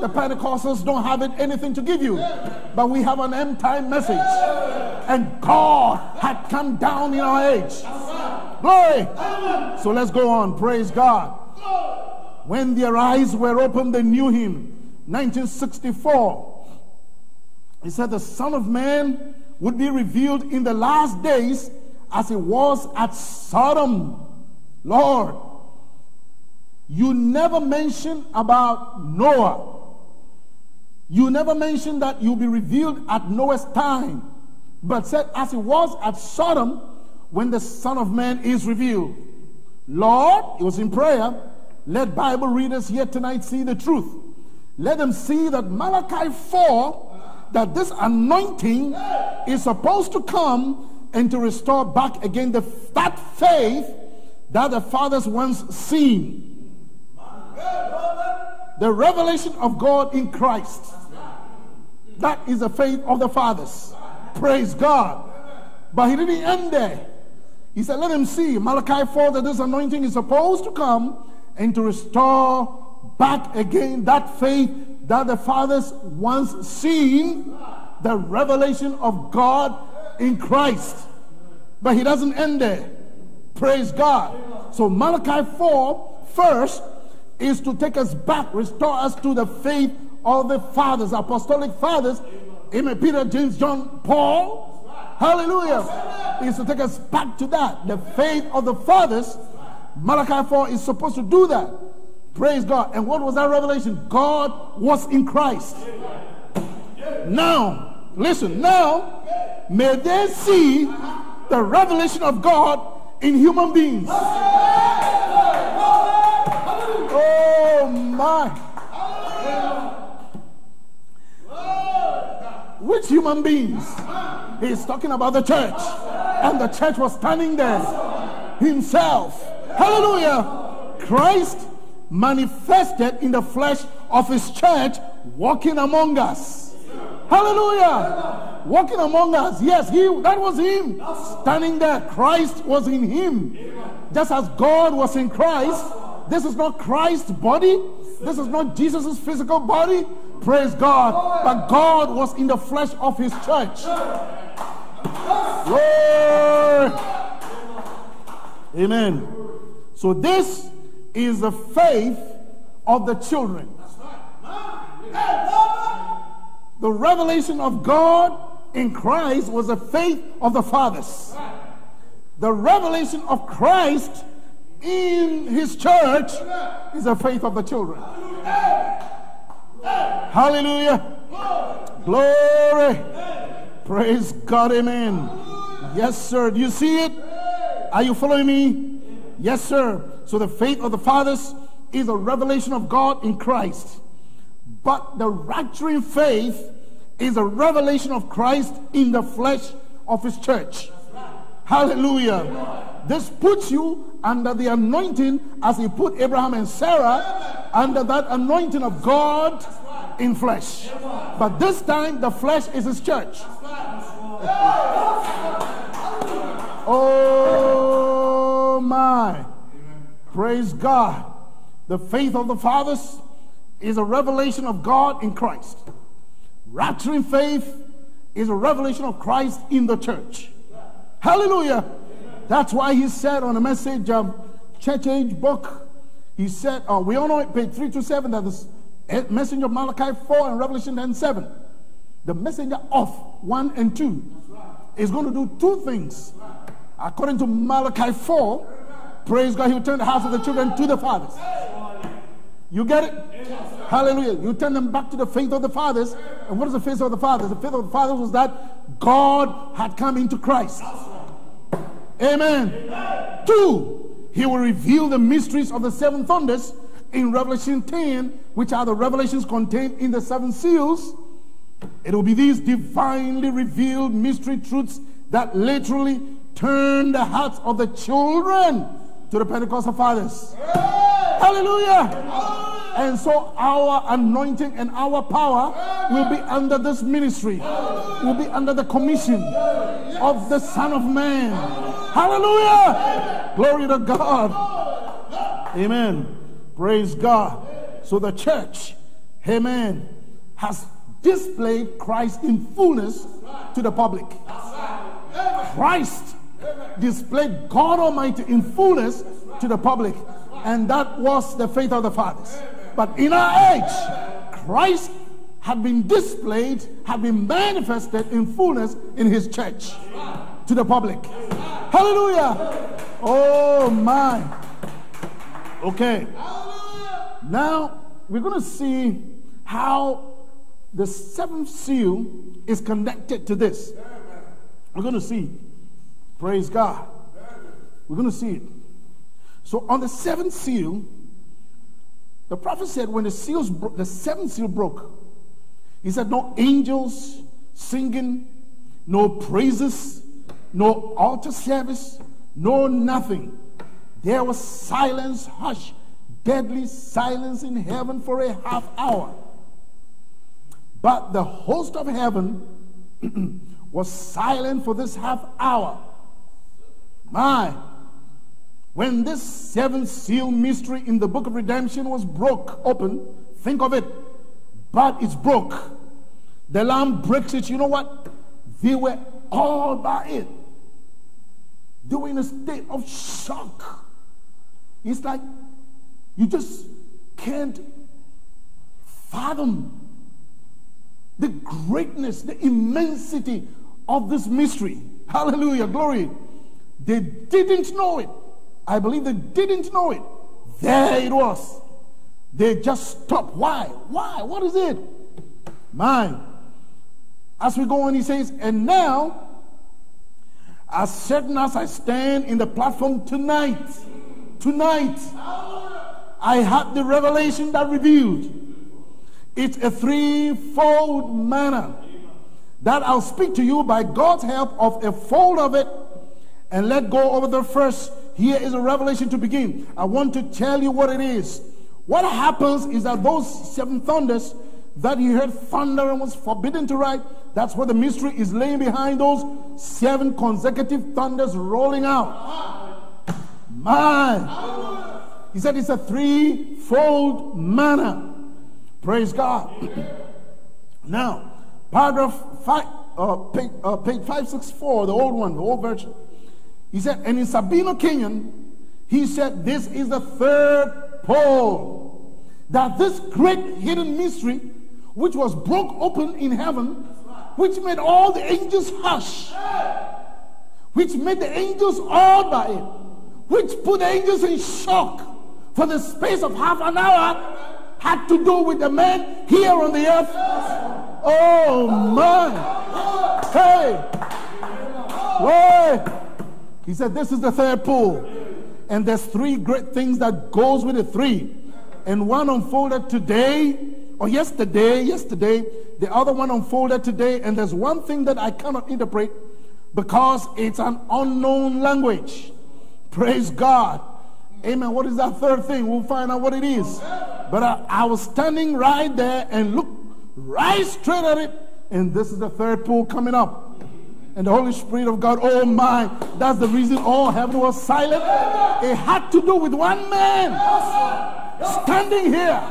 The Pentecostals don't have it, anything to give you. But we have an end time message. And God had come down in our age. Glory. So let's go on. Praise God. When their eyes were opened, they knew him. 1964. He said, The Son of Man would be revealed in the last days as it was at Sodom. Lord, you never mention about Noah. You never mentioned that you'll be revealed at Noah's time, but said, as it was at Sodom when the Son of Man is revealed. Lord, it was in prayer. Let Bible readers here tonight see the truth. Let them see that Malachi 4, that this anointing is supposed to come and to restore back again the, that faith that the fathers once seen. The revelation of God in Christ. That is the faith of the fathers. Praise God. But he didn't end there. He said, Let him see. Malachi 4 that this anointing is supposed to come and to restore back again that faith that the fathers once seen, the revelation of God in Christ. But he doesn't end there. Praise God. So Malachi 4 first is to take us back, restore us to the faith of the fathers, apostolic fathers. Amen. Peter, James, John, Paul. Hallelujah. Is to take us back to that. The faith of the fathers. Malachi 4 is supposed to do that. Praise God. And what was that revelation? God was in Christ. Now, listen, now, may they see the revelation of God in human beings. My. Which human beings? He's talking about the church. And the church was standing there himself. Hallelujah. Christ manifested in the flesh of his church walking among us. Hallelujah. Walking among us. Yes, he that was him. Standing there. Christ was in him. Just as God was in Christ. This is not Christ's body. This is not Jesus' physical body. Praise God. But God was in the flesh of his church. Lord. Amen. So this is the faith of the children. The revelation of God in Christ was the faith of the fathers. The revelation of Christ in his church is the faith of the children. Hallelujah. Glory. Praise God. Amen. Yes, sir. Do you see it? Are you following me? Yes, sir. So the faith of the fathers is a revelation of God in Christ. But the rapturing faith is a revelation of Christ in the flesh of his church. Hallelujah. This puts you under the anointing as he put Abraham and Sarah under that anointing of God in flesh. But this time, the flesh is his church. Oh my. Praise God. The faith of the fathers is a revelation of God in Christ. Rapturing faith is a revelation of Christ in the church. Hallelujah. That's why he said on a message of church age book, he said, uh, we all know it, page 327, that the messenger of Malachi 4 and Revelation 10 7, the messenger of 1 and 2 is going to do two things. According to Malachi 4, praise God, he will turn the house of the children to the fathers. You get it? Hallelujah. You turn them back to the faith of the fathers. And what is the faith of the fathers? The faith of the fathers was that God had come into Christ. Amen. Amen. Two, he will reveal the mysteries of the seven thunders in Revelation 10, which are the revelations contained in the seven seals. It will be these divinely revealed mystery truths that literally turn the hearts of the children to the Pentecostal fathers. Hallelujah. And so our anointing and our power will be under this ministry, will be under the commission of the Son of Man. Hallelujah. Glory to God. Amen. Praise God. So the church, amen, has displayed Christ in fullness to the public. Christ displayed God Almighty in fullness to the public. And that was the faith of the fathers. But in our age, Christ had been displayed, had been manifested in fullness in his church to the public. Hallelujah. Oh my. Okay. Now we're going to see how the seventh seal is connected to this. We're going to see. Praise God. We're going to see it. So on the seventh seal, the prophet said when the seals bro- the seventh seal broke, he said no angels singing, no praises, no altar service, no nothing. There was silence, hush, deadly silence in heaven for a half hour. But the host of heaven was silent for this half hour. My, when this seventh seal mystery in the book of redemption was broke open, think of it, but it's broke. The lamb breaks it. You know what? They were all by it. They were in a state of shock. It's like you just can't fathom the greatness, the immensity of this mystery. Hallelujah, glory. They didn't know it. I believe they didn't know it. There it was. They just stopped. Why? Why? What is it? Mine. As we go on, he says, and now, as certain as I stand in the platform tonight, tonight, I had the revelation that revealed. It's a threefold manner that I'll speak to you by God's help of a fold of it and let go over the first here is a revelation to begin. I want to tell you what it is. What happens is that those seven thunders that you heard thunder and was forbidden to write, that's what the mystery is laying behind those seven consecutive thunders rolling out. Man. He said it's a threefold manner. Praise God. now, paragraph five, uh, page, uh, page 564, the old one, the old version. He said, and in Sabino Canyon, he said, this is the third pole. That this great hidden mystery, which was broke open in heaven, which made all the angels hush, which made the angels awed by it, which put the angels in shock for the space of half an hour, had to do with the man here on the earth. Oh my! Hey! Wait! He said, This is the third pool. And there's three great things that goes with the three. and one unfolded today or yesterday, yesterday, the other one unfolded today, and there's one thing that I cannot interpret because it's an unknown language. Praise God. Amen. What is that third thing? We'll find out what it is. But I, I was standing right there and looked right straight at it, and this is the third pool coming up. And the Holy Spirit of God, oh my, that's the reason all heaven was silent. It had to do with one man standing here.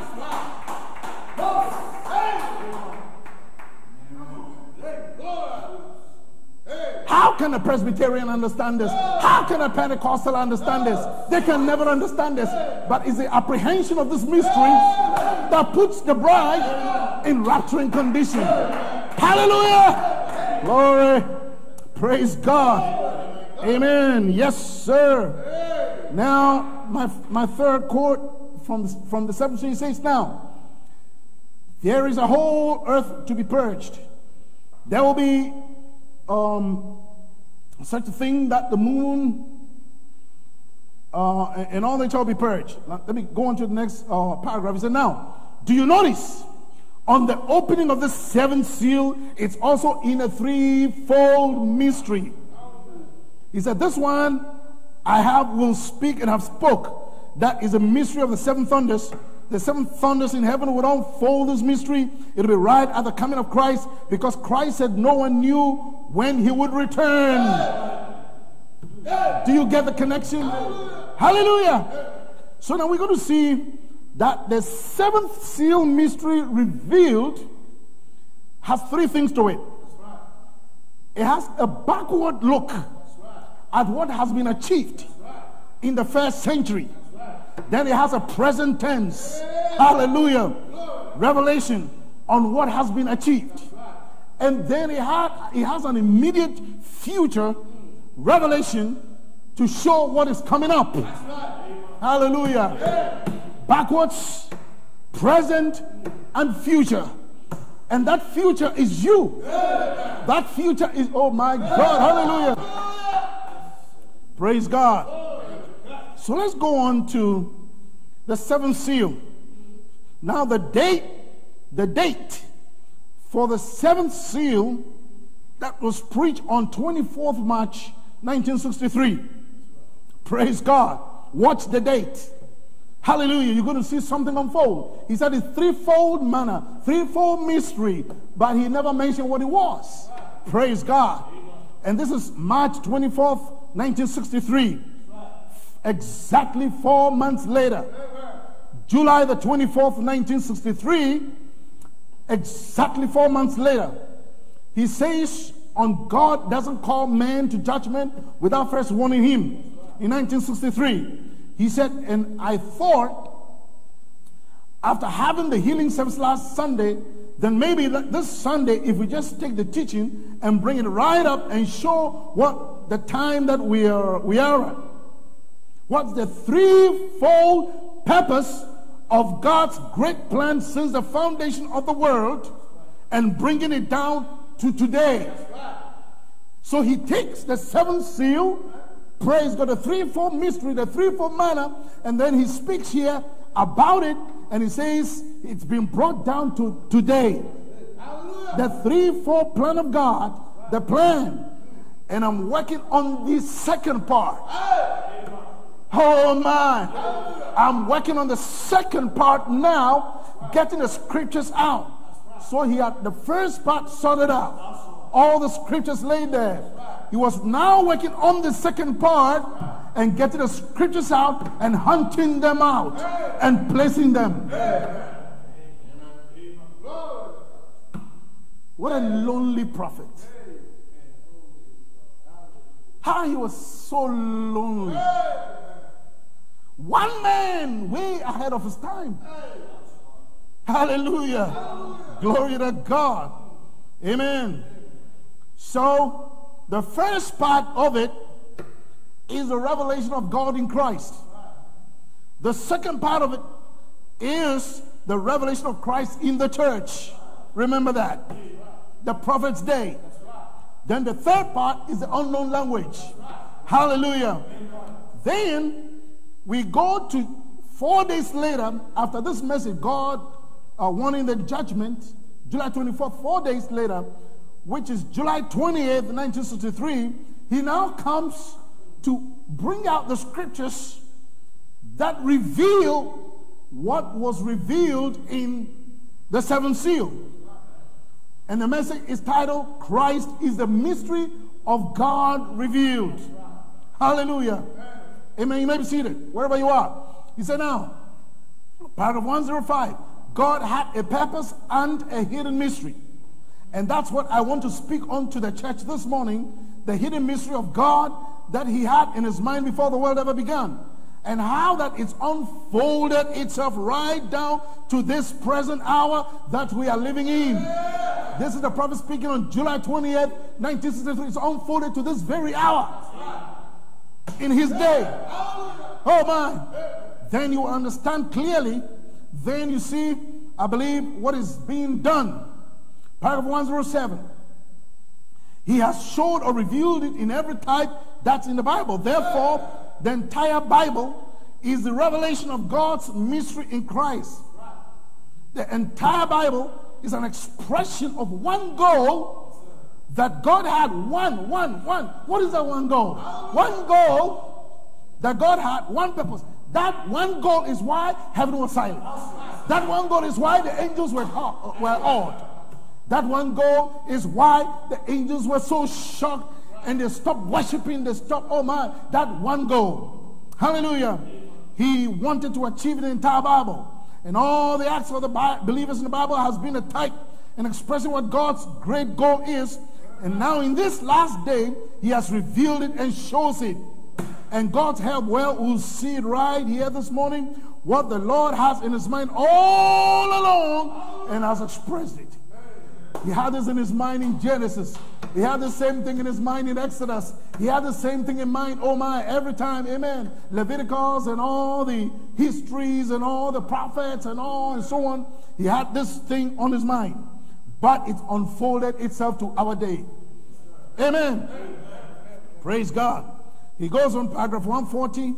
How can a Presbyterian understand this? How can a Pentecostal understand this? They can never understand this. But it's the apprehension of this mystery that puts the bride in rapturing condition. Hallelujah! Glory. Praise God. Amen. Yes, sir. Now, my, my third quote from, from the 17th says, Now, there is a whole earth to be purged. There will be um, such a thing that the moon uh, and all they shall be purged. Let me go on to the next uh, paragraph. He said, Now, do you notice on the opening of the seventh seal, it's also in a threefold mystery. He said, This one I have will speak and have spoke. That is a mystery of the seven thunders the seven thunders in heaven will unfold this mystery. It'll be right at the coming of Christ because Christ said no one knew when he would return. Do you get the connection? Hallelujah. So now we're going to see that the seventh seal mystery revealed has three things to it. It has a backward look at what has been achieved in the first century. Then it has a present tense. Hallelujah. Revelation on what has been achieved. And then it, it has an immediate future revelation to show what is coming up. Hallelujah. Backwards, present, and future. And that future is you. That future is, oh my God, hallelujah. Praise God. So let's go on to the seventh seal. Now the date, the date for the seventh seal that was preached on 24th March 1963. Praise God. What's the date. Hallelujah. You're going to see something unfold. He said it's threefold manner, threefold mystery, but he never mentioned what it was. Praise God. And this is March 24th, 1963 exactly four months later, July the 24th, 1963, exactly four months later, he says, on God doesn't call man to judgment without first warning him. In 1963, he said, and I thought after having the healing service last Sunday, then maybe this Sunday, if we just take the teaching and bring it right up and show what the time that we are, we are at. What's the threefold purpose of God's great plan since the foundation of the world and bringing it down to today? So he takes the seventh seal, praise God, the threefold mystery, the threefold manner, and then he speaks here about it and he says it's been brought down to today. The threefold plan of God, the plan. And I'm working on the second part. Oh my. I'm working on the second part now, getting the scriptures out. So he had the first part sorted out, all the scriptures laid there. He was now working on the second part and getting the scriptures out and hunting them out and placing them. What a lonely prophet. How he was so lonely. One man way ahead of his time. Hallelujah. Glory to God. Amen. So, the first part of it is the revelation of God in Christ. The second part of it is the revelation of Christ in the church. Remember that. The prophet's day. Then the third part is the unknown language. Hallelujah. Then we go to four days later, after this message, God uh, warning the judgment, July 24th, four days later, which is July 28th, 1963, he now comes to bring out the scriptures that reveal what was revealed in the seventh seal. And the message is titled Christ is the mystery of God revealed. Hallelujah. Amen. You may be seated wherever you are. He said, Now, paragraph 105 God had a purpose and a hidden mystery. And that's what I want to speak on to the church this morning the hidden mystery of God that He had in His mind before the world ever began. And how that it's unfolded itself right down to this present hour that we are living in. This is the prophet speaking on July 20th, 1963. It's unfolded to this very hour in his day. Oh my. Then you understand clearly. Then you see, I believe, what is being done. Paragraph 107. He has showed or revealed it in every type that's in the Bible. Therefore, the entire Bible is the revelation of God's mystery in Christ. The entire Bible is an expression of one goal that God had. One, one, one. What is that one goal? One goal that God had, one purpose. That one goal is why heaven was silent. That one goal is why the angels were, uh, were awed. That one goal is why the angels were so shocked and they stopped worshiping. They stopped, oh my, that one goal. Hallelujah. He wanted to achieve the entire Bible. And all the acts of the believers in the Bible has been a type and expressing what God's great goal is. And now in this last day, he has revealed it and shows it. And God's help, well, we'll see it right here this morning, what the Lord has in his mind all along and has expressed it. He had this in his mind in Genesis. He had the same thing in his mind in Exodus. He had the same thing in mind, oh my, every time, amen. Leviticus and all the histories and all the prophets and all and so on. He had this thing on his mind. But it unfolded itself to our day. Amen. amen. Praise God. He goes on paragraph 140.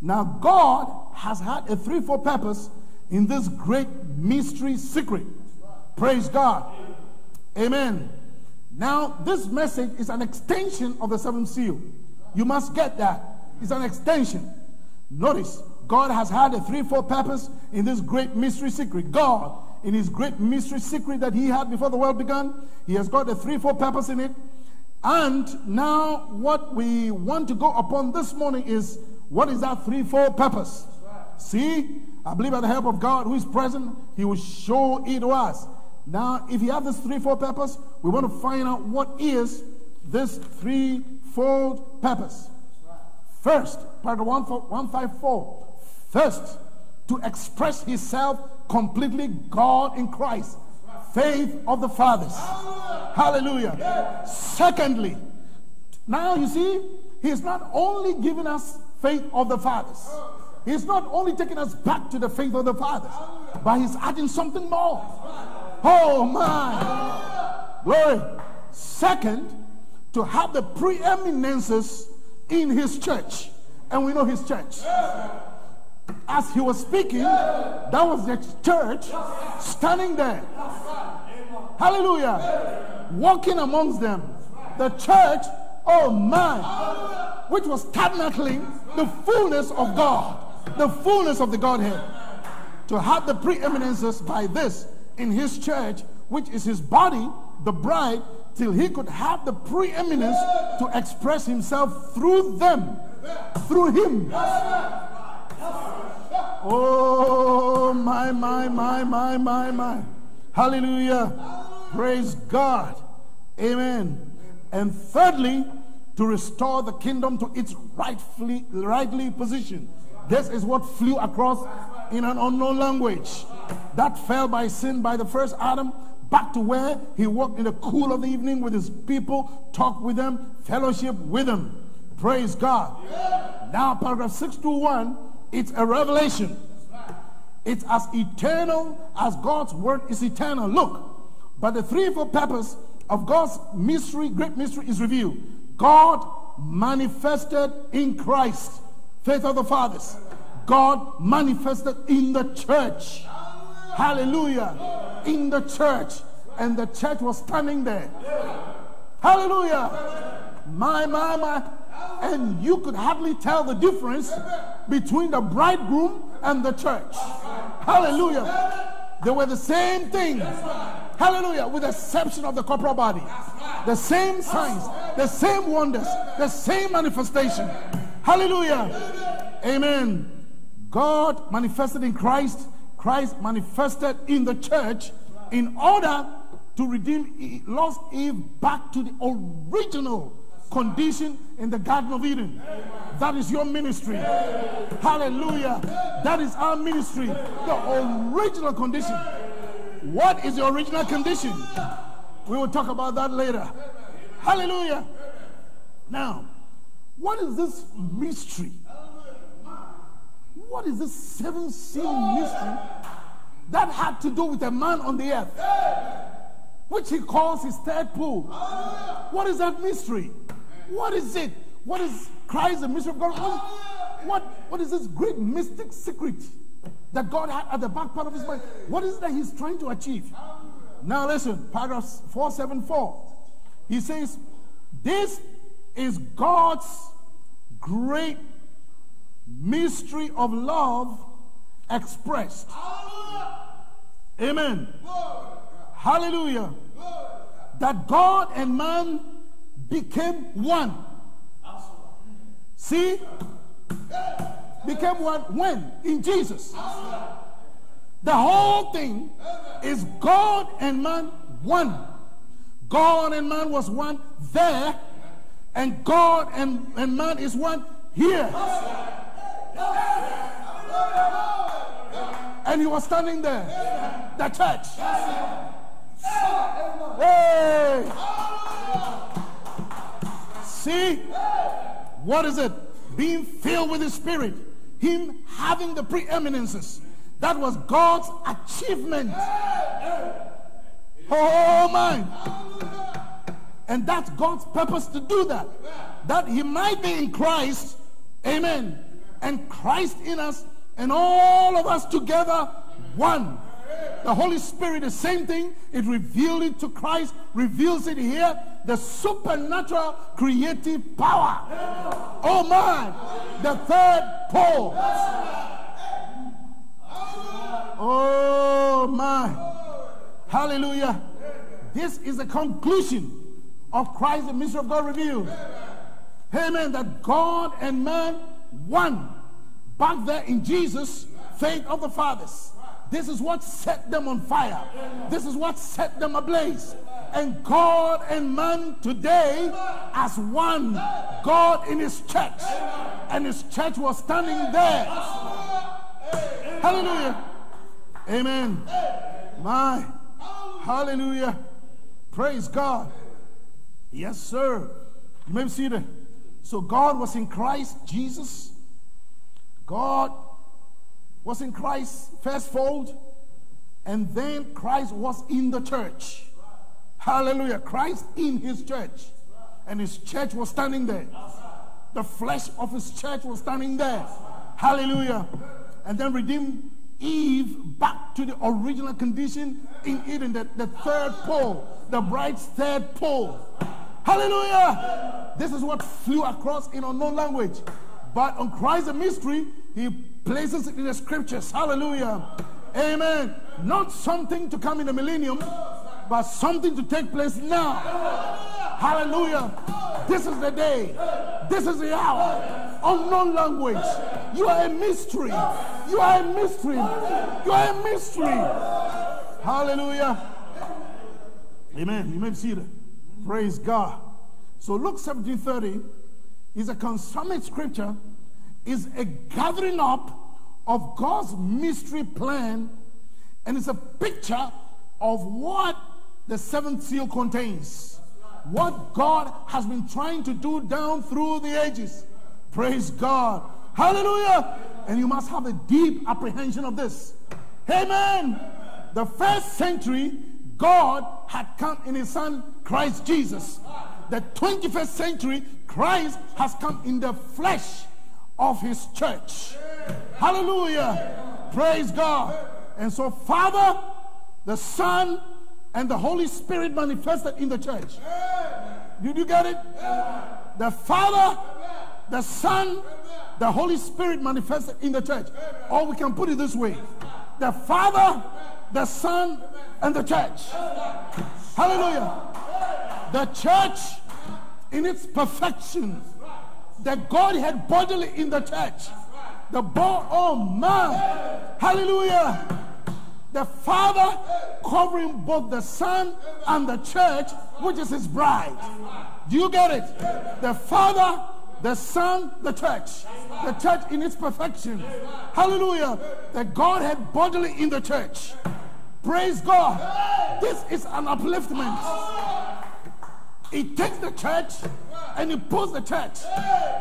Now God has had a threefold purpose in this great mystery secret. Praise God. Amen. Now, this message is an extension of the seventh seal. You must get that. It's an extension. Notice, God has had a threefold purpose in this great mystery secret. God, in his great mystery secret that he had before the world began, he has got a threefold purpose in it. And now, what we want to go upon this morning is what is that threefold purpose? See, I believe by the help of God who is present, he will show it to us. Now, if you have this threefold purpose, we want to find out what is this threefold purpose. First, paragraph 154. First, to express himself completely God in Christ. Faith of the fathers. Hallelujah. Secondly, now you see, he's not only giving us faith of the fathers. He's not only taking us back to the faith of the fathers, but he's adding something more. Oh my. Glory. Second, to have the preeminences in his church. And we know his church. As he was speaking, that was the church standing there. Hallelujah. Walking amongst them. The church, oh my, which was tabernacling the fullness of God, the fullness of the Godhead. To have the preeminences by this in his church, which is his body, the bride, till he could have the preeminence to express himself through them, through him. Oh, my, my, my, my, my, my. Hallelujah. Praise God. Amen. And thirdly, to restore the kingdom to its rightfully, rightly position. This is what flew across in an unknown language that fell by sin by the first Adam back to where he walked in the cool of the evening with his people, talked with them, fellowship with them. Praise God. Yeah. Now, paragraph 621, it's a revelation. It's as eternal as God's word is eternal. Look, but the threefold purpose of God's mystery, great mystery, is revealed. God manifested in Christ, faith of the fathers God manifested in the church. Hallelujah. In the church. And the church was standing there. Hallelujah. My, my, my. And you could hardly tell the difference between the bridegroom and the church. Hallelujah. They were the same thing. Hallelujah. With the exception of the corporal body. The same signs, the same wonders, the same manifestation. Hallelujah. Amen. God manifested in Christ, Christ manifested in the church in order to redeem lost Eve back to the original condition in the Garden of Eden. That is your ministry. Hallelujah. That is our ministry. The original condition. What is the original condition? We will talk about that later. Hallelujah. Now, what is this mystery? What is this seven seal mystery that had to do with a man on the earth, which he calls his third pull? What is that mystery? What is it? What is Christ, the mystery of God? What, what, what is this great mystic secret that God had at the back part of his mind? What is it that he's trying to achieve? Now listen, paragraph 474. He says, This is God's great mystery of love expressed. Amen. Hallelujah. That God and man became one. See? Became one when? In Jesus. The whole thing is God and man one. God and man was one there, and God and, and man is one here. And he was standing there. The church. Hey! See? What is it? Being filled with the Spirit. Him having the preeminences. That was God's achievement. Oh, oh mine. And that's God's purpose to do that. That he might be in Christ. Amen. And Christ in us. And all of us together one. The Holy Spirit, the same thing. It revealed it to Christ, reveals it here. The supernatural creative power. Oh my. The third pull. Oh my. Hallelujah. This is the conclusion of Christ, the mystery of God revealed. Amen. That God and man one. Back there in Jesus, faith of the fathers. This is what set them on fire. This is what set them ablaze. And God and man today as one. God in his church. And his church was standing there. Hallelujah. Amen. My. Hallelujah. Praise God. Yes, sir. You may be seated. So God was in Christ Jesus. God was in Christ first fold, and then Christ was in the church. Hallelujah. Christ in his church, and his church was standing there. The flesh of his church was standing there. Hallelujah. And then redeemed Eve back to the original condition in Eden, the, the third pull, the bride's third pull. Hallelujah. This is what flew across in unknown language. But on Christ the mystery, he places it in the scriptures. Hallelujah. Amen. Not something to come in the millennium, but something to take place now. Hallelujah. This is the day. This is the hour. Unknown language. You are a mystery. You are a mystery. You are a mystery. Hallelujah. Amen. You may see that. Praise God. So Luke 17:30 is a consummate scripture, is a gathering up of God's mystery plan, and it's a picture of what the seventh seal contains. What God has been trying to do down through the ages. Praise God. Hallelujah. And you must have a deep apprehension of this. Amen. The first century, God had come in his son Christ Jesus. The 21st century, Christ has come in the flesh of his church. Hallelujah. Praise God. And so, Father, the Son, and the Holy Spirit manifested in the church. Did you get it? The Father, the Son, the Holy Spirit manifested in the church. Or we can put it this way the Father, the Son, and the church. Hallelujah. The church in its perfection, the Godhead bodily in the church. The bo- oh man, hallelujah. The Father covering both the Son and the church, which is his bride. Do you get it? The Father, the Son, the church. The church in its perfection. Hallelujah. The Godhead bodily in the church. Praise God. This is an upliftment. He takes the church and he puts the church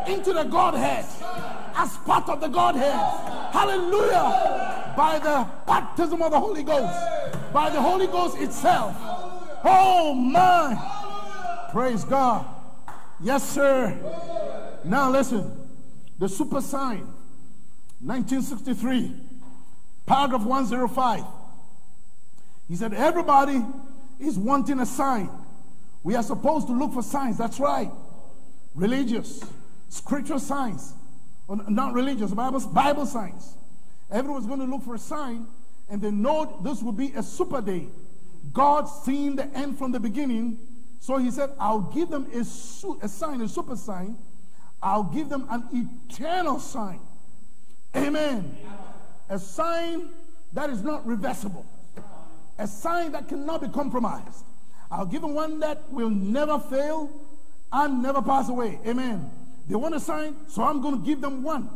into the Godhead as part of the Godhead. Hallelujah. By the baptism of the Holy Ghost, by the Holy Ghost itself. Oh my. Praise God. Yes, sir. Now listen. The super sign, 1963, paragraph 105. He said, Everybody is wanting a sign. We are supposed to look for signs. That's right. Religious, scriptural signs, not religious, Bible, Bible signs. Everyone's going to look for a sign, and they know this will be a super day. God seeing the end from the beginning. So he said, I'll give them a, a sign, a super sign. I'll give them an eternal sign. Amen. A sign that is not reversible. A sign that cannot be compromised. I'll give them one that will never fail and never pass away. Amen. They want a sign, so I'm going to give them one.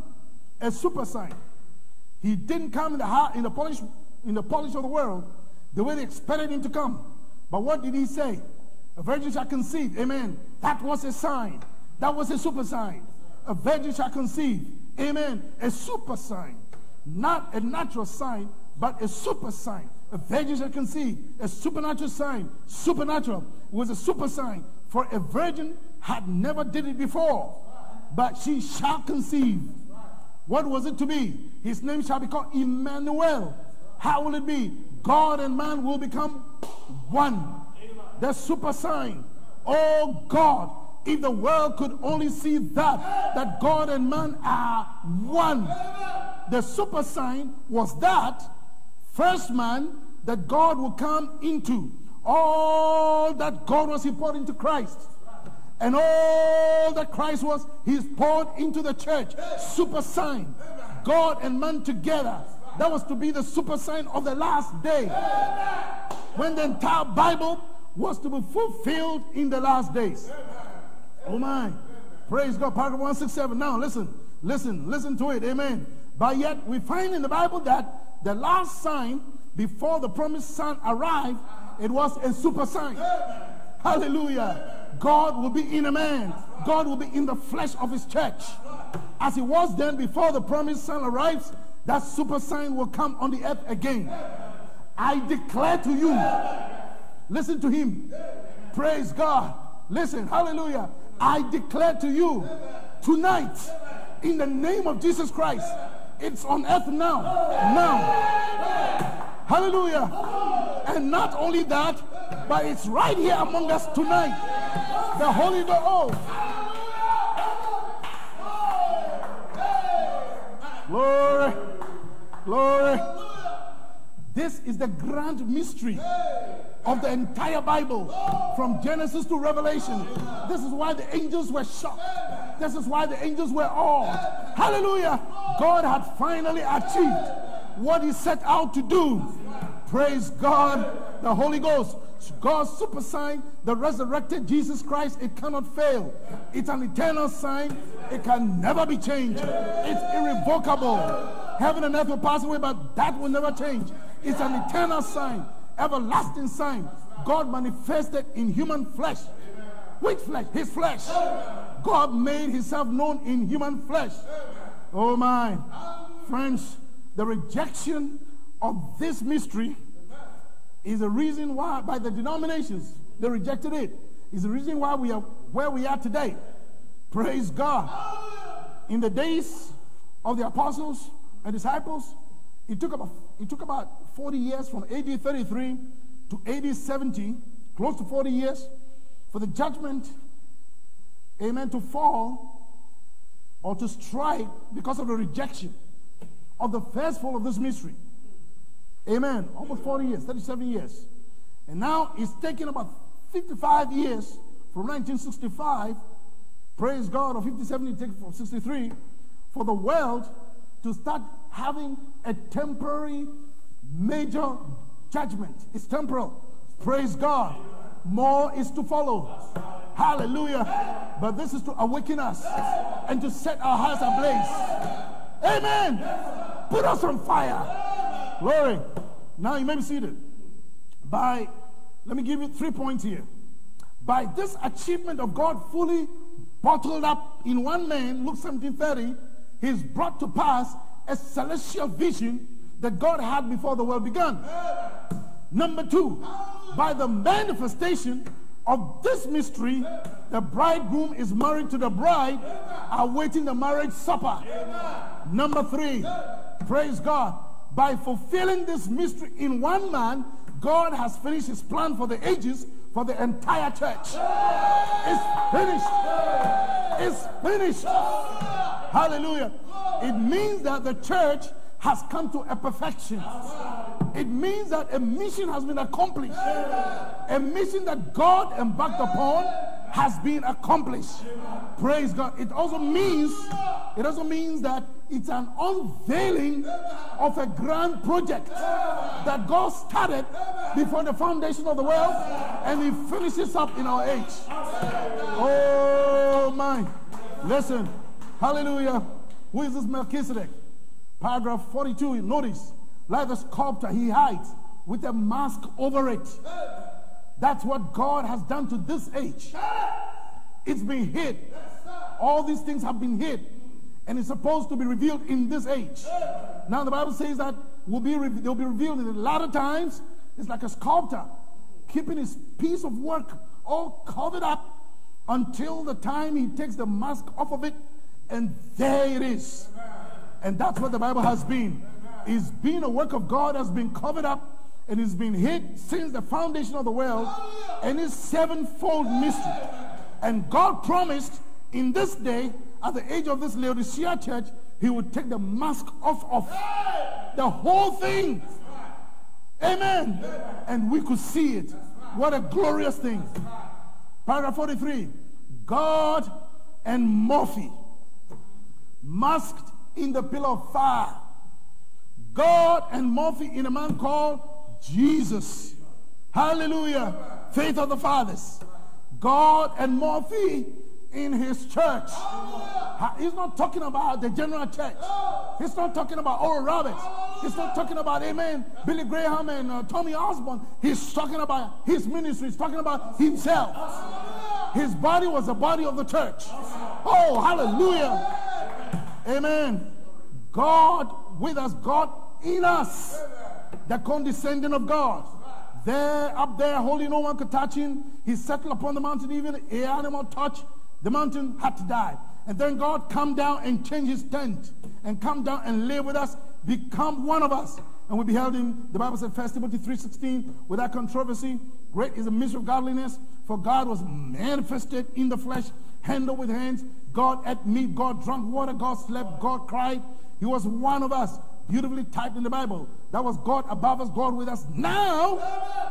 A super sign. He didn't come in the heart, in the polish, in the polish of the world the way they expected him to come. But what did he say? A virgin shall conceive. Amen. That was a sign. That was a super sign. A virgin shall conceive. Amen. A super sign. Not a natural sign, but a super sign. A virgin shall conceive. A supernatural sign. Supernatural was a super sign. For a virgin had never did it before. But she shall conceive. What was it to be? His name shall be called Emmanuel. How will it be? God and man will become one. The super sign. Oh God, if the world could only see that, that God and man are one. The super sign was that first man that God will come into. All that God was, he poured into Christ. And all that Christ was, he's poured into the church. Super sign. God and man together. That was to be the super sign of the last day. When the entire Bible was to be fulfilled in the last days. Oh my. Praise God. Paragraph 167. Now listen, listen, listen to it. Amen. But yet we find in the Bible that the last sign before the promised son arrived, it was a super sign. Hallelujah. God will be in a man. God will be in the flesh of his church. As he was then before the promised son arrives, that super sign will come on the earth again. I declare to you, listen to him. Praise God. Listen, hallelujah. I declare to you tonight, in the name of Jesus Christ, it's on earth now. Now. Hallelujah. And not only that, but it's right here among us tonight. The Holy Ghost. Glory. Glory. This is the grand mystery of the entire Bible from Genesis to Revelation. This is why the angels were shocked. This is why the angels were awed. Hallelujah. God had finally achieved what he set out to do. Praise God, the Holy Ghost. God's super sign, the resurrected Jesus Christ, it cannot fail. It's an eternal sign. It can never be changed. It's irrevocable. Heaven and earth will pass away, but that will never change. It's an eternal sign, everlasting sign. God manifested in human flesh. With flesh, his flesh. God made himself known in human flesh. Oh my. Friends, the rejection of this mystery is the reason why, by the denominations, they rejected it. Is the reason why we are where we are today. Praise God. In the days of the apostles, and disciples, it took about it took about 40 years from AD 33 to AD 70, close to 40 years, for the judgment, amen, to fall or to strike because of the rejection of the first fall of this mystery. Amen. Almost 40 years, 37 years. And now it's taken about 55 years from 1965, praise God, or 57, it takes from 63, for the world to start having a temporary major judgment. It's temporal. Praise God. More is to follow. Hallelujah. But this is to awaken us and to set our hearts ablaze. Amen. Put us on fire. Glory. Now you may be seated. By, let me give you three points here. By this achievement of God fully bottled up in one man, Luke 17:30, he's brought to pass a celestial vision that God had before the world began. Number two, by the manifestation of this mystery, the bridegroom is married to the bride, awaiting the marriage supper. Number three, praise God. By fulfilling this mystery in one man, God has finished his plan for the ages for the entire church. It's finished. It's finished. Hallelujah. It means that the church has come to a perfection. It means that a mission has been accomplished. A mission that God embarked upon has been accomplished. Praise God. It also means it also means that it's an unveiling of a grand project that God started before the foundation of the world and he finishes up in our age. Oh my. Listen. Hallelujah. Who is this Melchizedek? Paragraph 42. Notice. Like the sculptor, he hides with a mask over it. That's what God has done to this age. It's been hid. All these things have been hid. And it's supposed to be revealed in this age. Now the Bible says that will be they'll be revealed in the latter times. It's like a sculptor keeping his piece of work all covered up until the time he takes the mask off of it, and there it is. And that's what the Bible has been. It's been a work of God has been covered up and it's been hid since the foundation of the world and it's sevenfold mystery. And God promised in this day, at the age of this Laodicea church, he would take the mask off of the whole thing. Amen. And we could see it. What a glorious thing. Paragraph 43. God and Morphe masked in the pillar of fire. God and Morphe in a man called Jesus. Hallelujah. Faith of the fathers. God and Morphe in his church. He's not talking about the general church. He's not talking about Oral Roberts. He's not talking about, amen, Billy Graham and uh, Tommy Osborn. He's talking about his ministry. He's talking about himself. His body was the body of the church. Oh, hallelujah. Amen. God with us, God in us. The condescending of God. There, up there, holy, no one could touch him. He settled upon the mountain, even a animal touch, the mountain had to die. And then God come down and change his tent and come down and live with us, become one of us. And we beheld him, the Bible said, 1 Timothy 3.16, without controversy, great is the mystery of godliness, for God was manifested in the flesh, handled with hands. God ate meat, God drank water, God slept, God cried. He was one of us beautifully typed in the Bible. That was God above us, God with us. Now,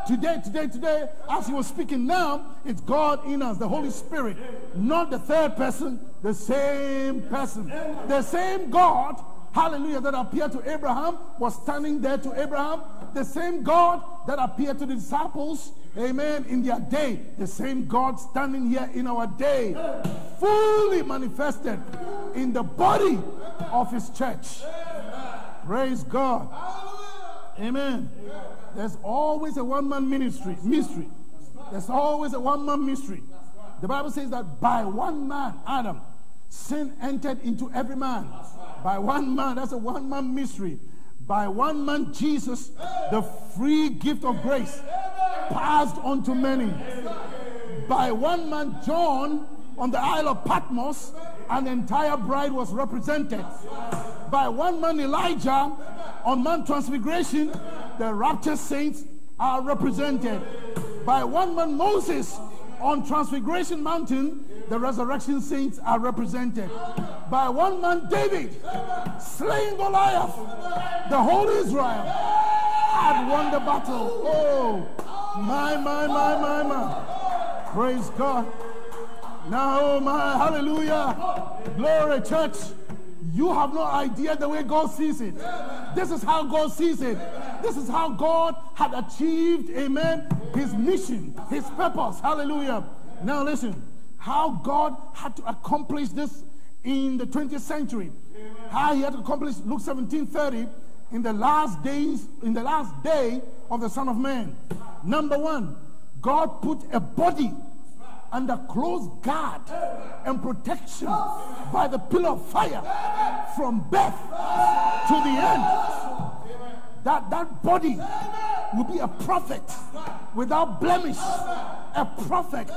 today, today, today, as he was speaking now, it's God in us, the Holy Spirit. Not the third person, the same person. The same God, hallelujah, that appeared to Abraham was standing there to Abraham. The same God that appeared to the disciples, amen, in their day. The same God standing here in our day, fully manifested in the body of his church. Praise God. Amen. There's always a one man ministry. Mystery. There's always a one man mystery. The Bible says that by one man, Adam, sin entered into every man. By one man, that's a one man mystery. By one man, Jesus, the free gift of grace passed on to many. By one man, John, on the Isle of Patmos, an entire bride was represented. By one man, Elijah, on Mount Transfiguration, the raptured saints are represented. By one man, Moses, on Transfiguration Mountain, the resurrection saints are represented. By one man, David, slaying Goliath, the whole Israel had won the battle. Oh, my, my, my, my, my. Praise God. Now, oh my, hallelujah. Glory, church. You have no idea the way God sees it. This is how God sees it. This is how God had achieved, amen, his mission, his purpose. Hallelujah. Now, listen, how God had to accomplish this in the 20th century. How he had to accomplish Luke 17 30 in the last days, in the last day of the Son of Man. Number one, God put a body under close guard and protection by the pillar of fire from birth to the end. That, that body will be a prophet without blemish. A prophet.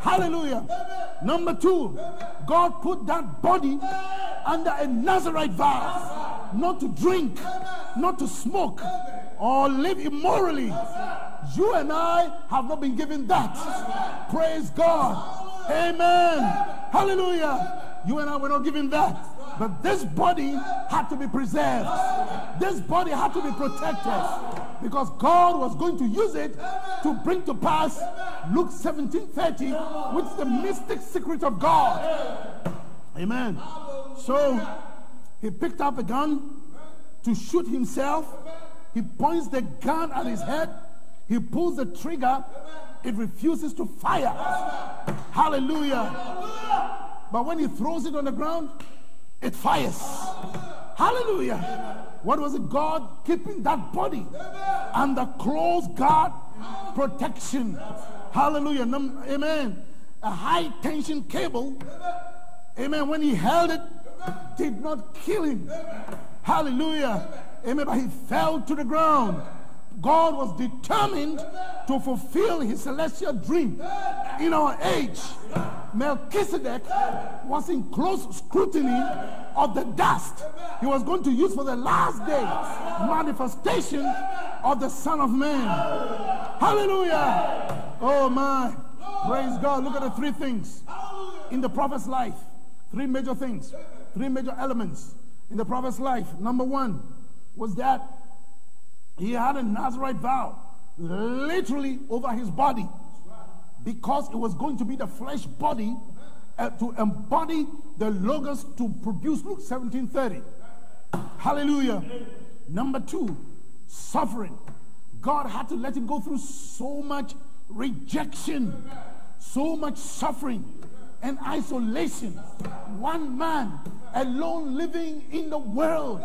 Hallelujah. Number two, God put that body under a Nazarite vow not to drink, not to smoke, or live immorally. You and I have not been given that. Praise God. Amen. Hallelujah. You and I were not given that. But this body had to be preserved. This body had to be protected because God was going to use it to bring to pass Luke 17 30, which is the mystic secret of God. Amen. So he picked up a gun to shoot himself. He points the gun at his head. He pulls the trigger. It refuses to fire. Hallelujah. But when he throws it on the ground, it fires. Hallelujah. What was it? God keeping that body under close guard protection. Hallelujah. Amen. A high tension cable. Amen. When he held it, did not kill him. Hallelujah. Amen. But he fell to the ground. God was determined to fulfill his celestial dream in our age. Melchizedek was in close scrutiny of the dust he was going to use for the last day manifestation of the Son of Man. Hallelujah. Oh my. Praise God. Look at the three things in the prophet's life. Three major things, three major elements in the prophet's life. Number one was that he had a Nazarite vow literally over his body because it was going to be the flesh body uh, to embody the logos to produce Luke 17:30. Hallelujah. Number two, suffering. God had to let him go through so much rejection, so much suffering and isolation. One man alone living in the world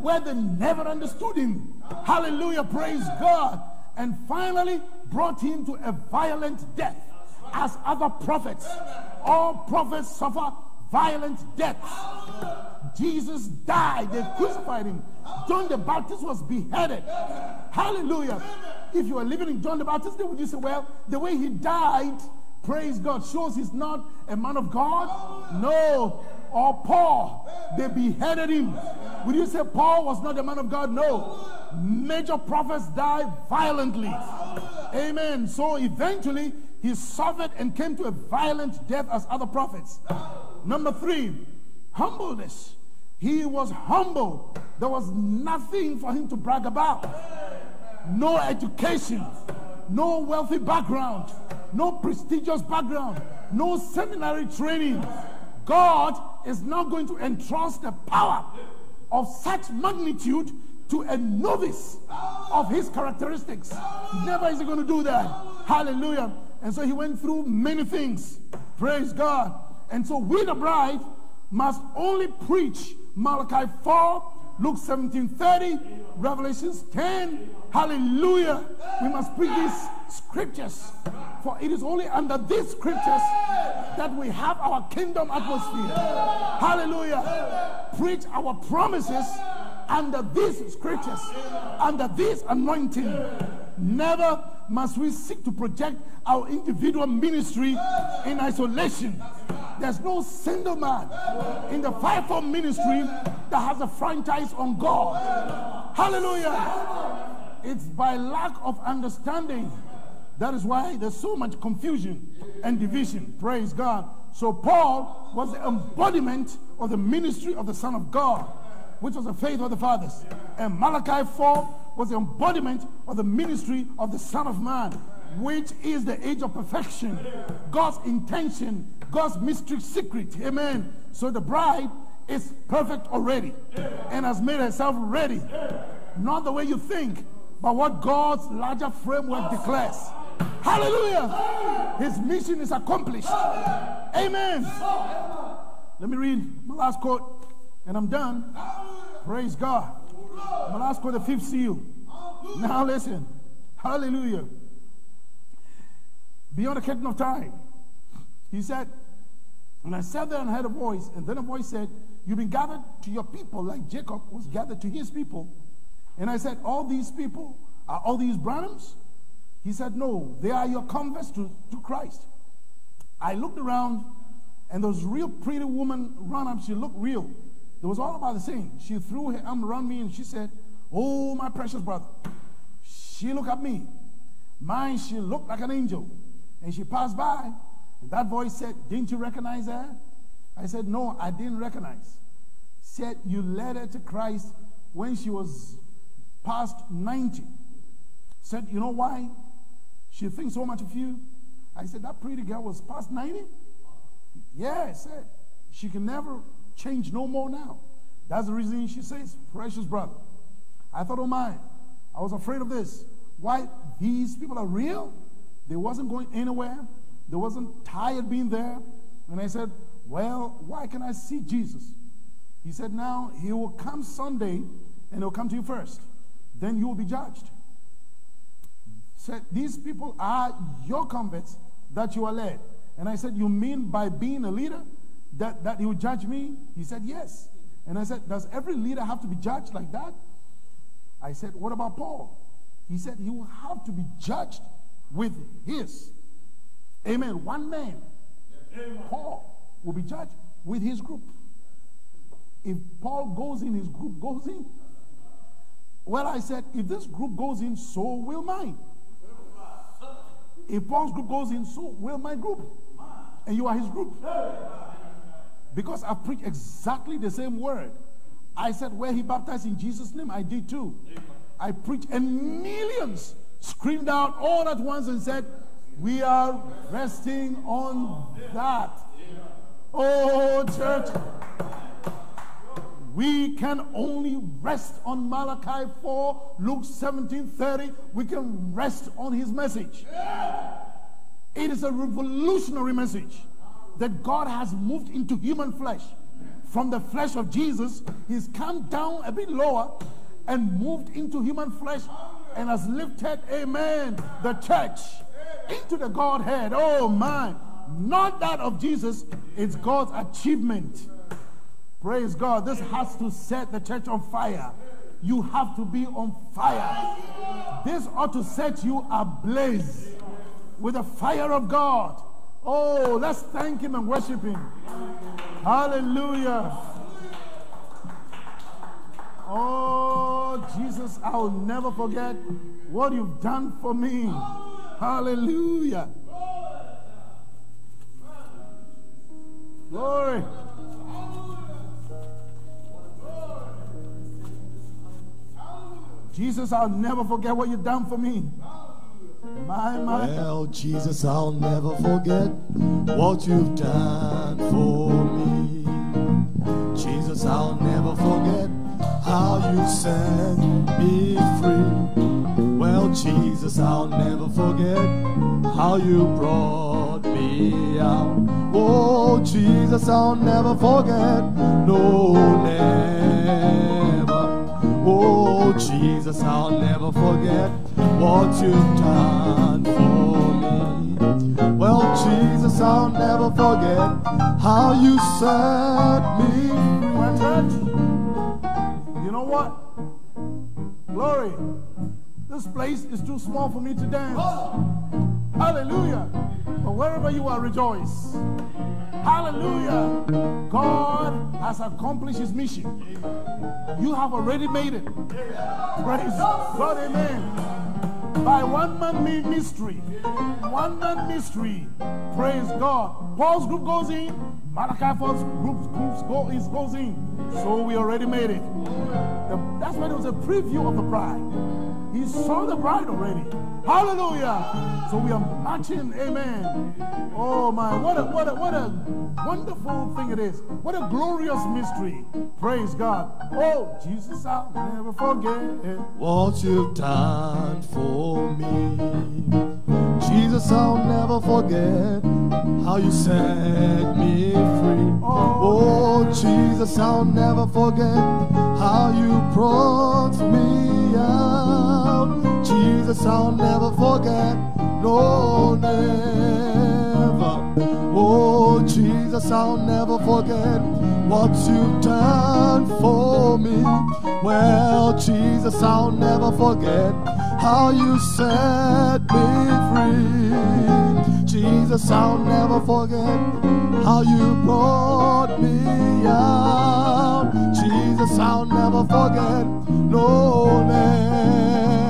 where they never understood him. Hallelujah, praise God. And finally brought him to a violent death as other prophets. All prophets suffer violent deaths. Jesus died, they crucified him. John the Baptist was beheaded. Hallelujah. If you were living in John the Baptist, would you say, well, the way he died praise God, shows he's not a man of God? No. Or Paul, they beheaded him. Would you say Paul was not a man of God? No. Major prophets died violently. Amen. So eventually, he suffered and came to a violent death as other prophets. Number three, humbleness. He was humble. There was nothing for him to brag about. No education, no wealthy background, no prestigious background, no seminary training. God is not going to entrust the power of such magnitude to a novice of his characteristics. Never is he going to do that. Hallelujah. And so he went through many things. Praise God. And so we, the bride, must only preach Malachi 4, Luke 17 30, Revelations 10. Hallelujah. We must preach these scriptures. For it is only under these scriptures that we have our kingdom atmosphere. Hallelujah. Preach our promises under these scriptures, under this anointing. Never must we seek to project our individual ministry in isolation. There's no single man in the fivefold ministry that has a franchise on God. Hallelujah. It's by lack of understanding. That is why there's so much confusion and division. Praise God. So Paul was the embodiment of the ministry of the Son of God, which was the faith of the fathers. And Malachi 4 was the embodiment of the ministry of the Son of Man, which is the age of perfection, God's intention, God's mystery secret. Amen. So the bride is perfect already and has made herself ready. Not the way you think, but what God's larger framework declares. Hallelujah. His mission is accomplished. Amen. Let me read my last quote and I'm done. Praise God. My last quote, the fifth seal. Now listen. Hallelujah. Beyond the curtain of time. He said, and I sat there and heard a voice, and then a voice said, You've been gathered to your people like Jacob was gathered to his people. And I said, All these people are all these Branhams? He said, No, they are your converts to, to Christ. I looked around, and those real pretty woman ran up. She looked real. It was all about the same. She threw her arm around me and she said, Oh, my precious brother. She looked at me. Mine, she looked like an angel. And she passed by. And that voice said, Didn't you recognize her? I said, No, I didn't recognize. Said, You led her to Christ when she was past 90. Said, You know why? She thinks so much of you. I said, That pretty girl was past 90? Yeah, I said, She can never change no more now. That's the reason she says, Precious brother. I thought, Oh my, I was afraid of this. Why? These people are real. They wasn't going anywhere. They wasn't tired being there. And I said, Well, why can I see Jesus? He said, Now he will come Sunday and he'll come to you first. Then you will be judged. Said, These people are your converts that you are led. And I said, You mean by being a leader that, that will judge me? He said, Yes. And I said, Does every leader have to be judged like that? I said, What about Paul? He said, He will have to be judged with his. Amen. One man, Paul, will be judged with his group. If Paul goes in, his group goes in. Well, I said, if this group goes in, so will mine. If Paul's group goes in, so will my group. And you are his group. Because I preach exactly the same word. I said, where he baptized in Jesus' name, I did too. I preached, and millions screamed out all at once and said, We are resting on that. Oh, church, we can only rest on Malachi 4, Luke 17 30. We can rest on his message. It is a revolutionary message that God has moved into human flesh. From the flesh of Jesus, he's come down a bit lower and moved into human flesh and has lifted, amen, the church into the Godhead. Oh, man. Not that of Jesus, it's God's achievement. Praise God. This has to set the church on fire. You have to be on fire. This ought to set you ablaze with the fire of God. Oh, let's thank Him and worship Him. Hallelujah. Oh, Jesus, I'll never forget what you've done for me. Hallelujah. Glory. Jesus, I'll never forget what you've done for me. My, my. Well, Jesus, I'll never forget what you've done for me. Jesus, I'll never forget how you set me free. Well, Jesus, I'll never forget how you brought me out. Oh, Jesus, I'll never forget. No, never. Oh, Jesus, I'll never forget what you've done for me. Well, Jesus, I'll never forget how you set me My church, free. you know what? Glory. This place is too small for me to dance. Hallelujah. But wherever you are, rejoice. Hallelujah. God has accomplished his mission. You have already made it. Praise God. Amen. By one man mystery. One man mystery. Praise God. Paul's group goes in. Malachi Paul's group groups go, is, goes in. So we already made it. The- that's why there was a preview of the bride. He saw the bride already. Hallelujah. So we are marching. Amen. Oh my, what a what a what a wonderful thing it is. What a glorious mystery. Praise God. Oh, Jesus, I'll never forget. what you've done for me. Jesus, I'll never forget how you set me free. Oh, Jesus, I'll never forget how you brought me out. Jesus, I'll never forget, no, never. Oh, Jesus, I'll never forget what you've done for me. Well, Jesus, I'll never forget how you set me free. Jesus, I'll never forget how you brought me out. Jesus, I'll never forget, no, never.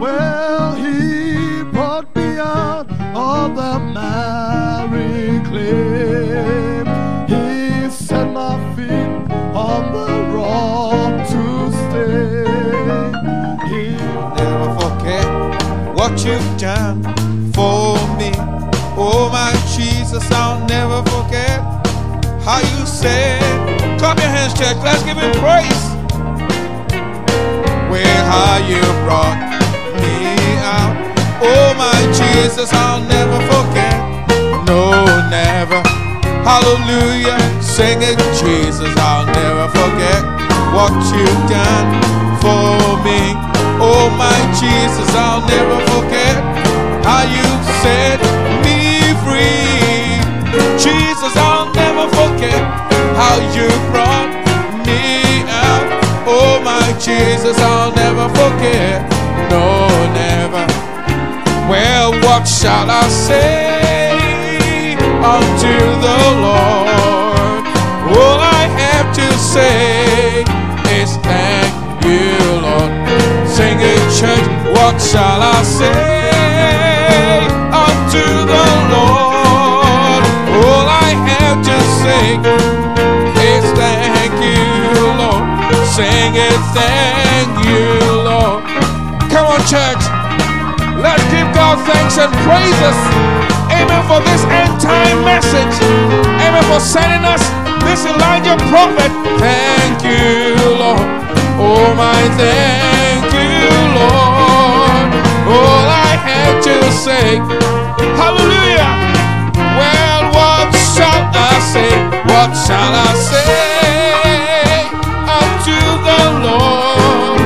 Well, he brought me out of the miry clay. He set my feet on the rock to stay. He'll never forget what you've done for me. Oh my Jesus, I'll never forget how you said. Clap your hands, church. Let's give him praise. Where how you brought. Oh my Jesus, I'll never forget. No, never. Hallelujah. Sing it, Jesus. I'll never forget what you've done for me. Oh my Jesus, I'll never forget how you set me free. Jesus, I'll never forget how you brought me out. Oh my Jesus, I'll never forget. No, never. What shall I say unto the Lord? All I have to say is thank you, Lord. Sing it, church. What shall I say unto the Lord? All I have to say is thank you, Lord. Sing it, thank you, Lord. Come on, church. Let's give God thanks and praises. Amen for this end time message. Amen for sending us this Elijah prophet. Thank you, Lord. Oh, my thank you, Lord. All I had to say, hallelujah. Well, what shall I say? What shall I say unto the Lord?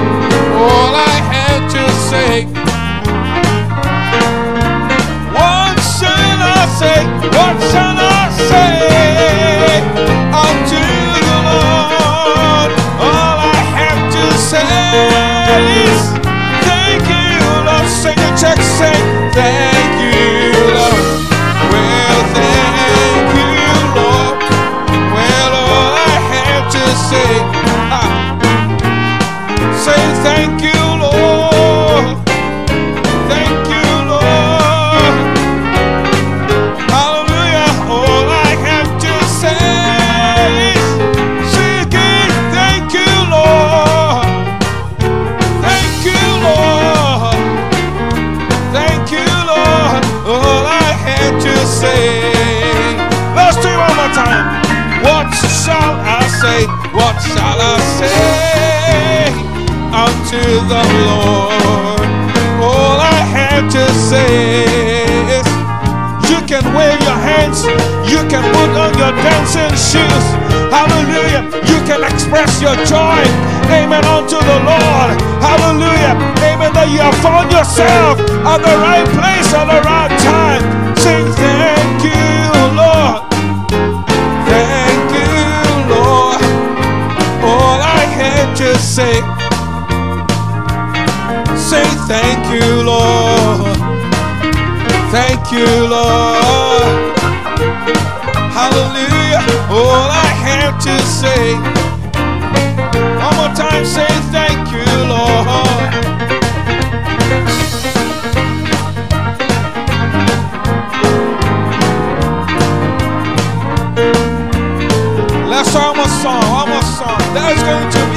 All I had to say. Say? What shall I say the Lord? All I have to say is thank you, Lord. Thank you, Lord. Well, thank you, Lord. Well, all I have to say, ah, say thank you, say. Let's do it one more time. What shall I say? What shall I say unto the Lord? All I have to say is you can wave your hands, you can put on your dancing shoes. Hallelujah. You can express your joy. Amen. Unto the Lord. Hallelujah. Amen. That you have found yourself at the right place at the right time. Sing thank you, Lord. Thank you, Lord. All I had to say. Say thank you, Lord. Thank you, Lord all I have to say. One more time, say thank you, Lord. That's almost song, almost song. That is going to be.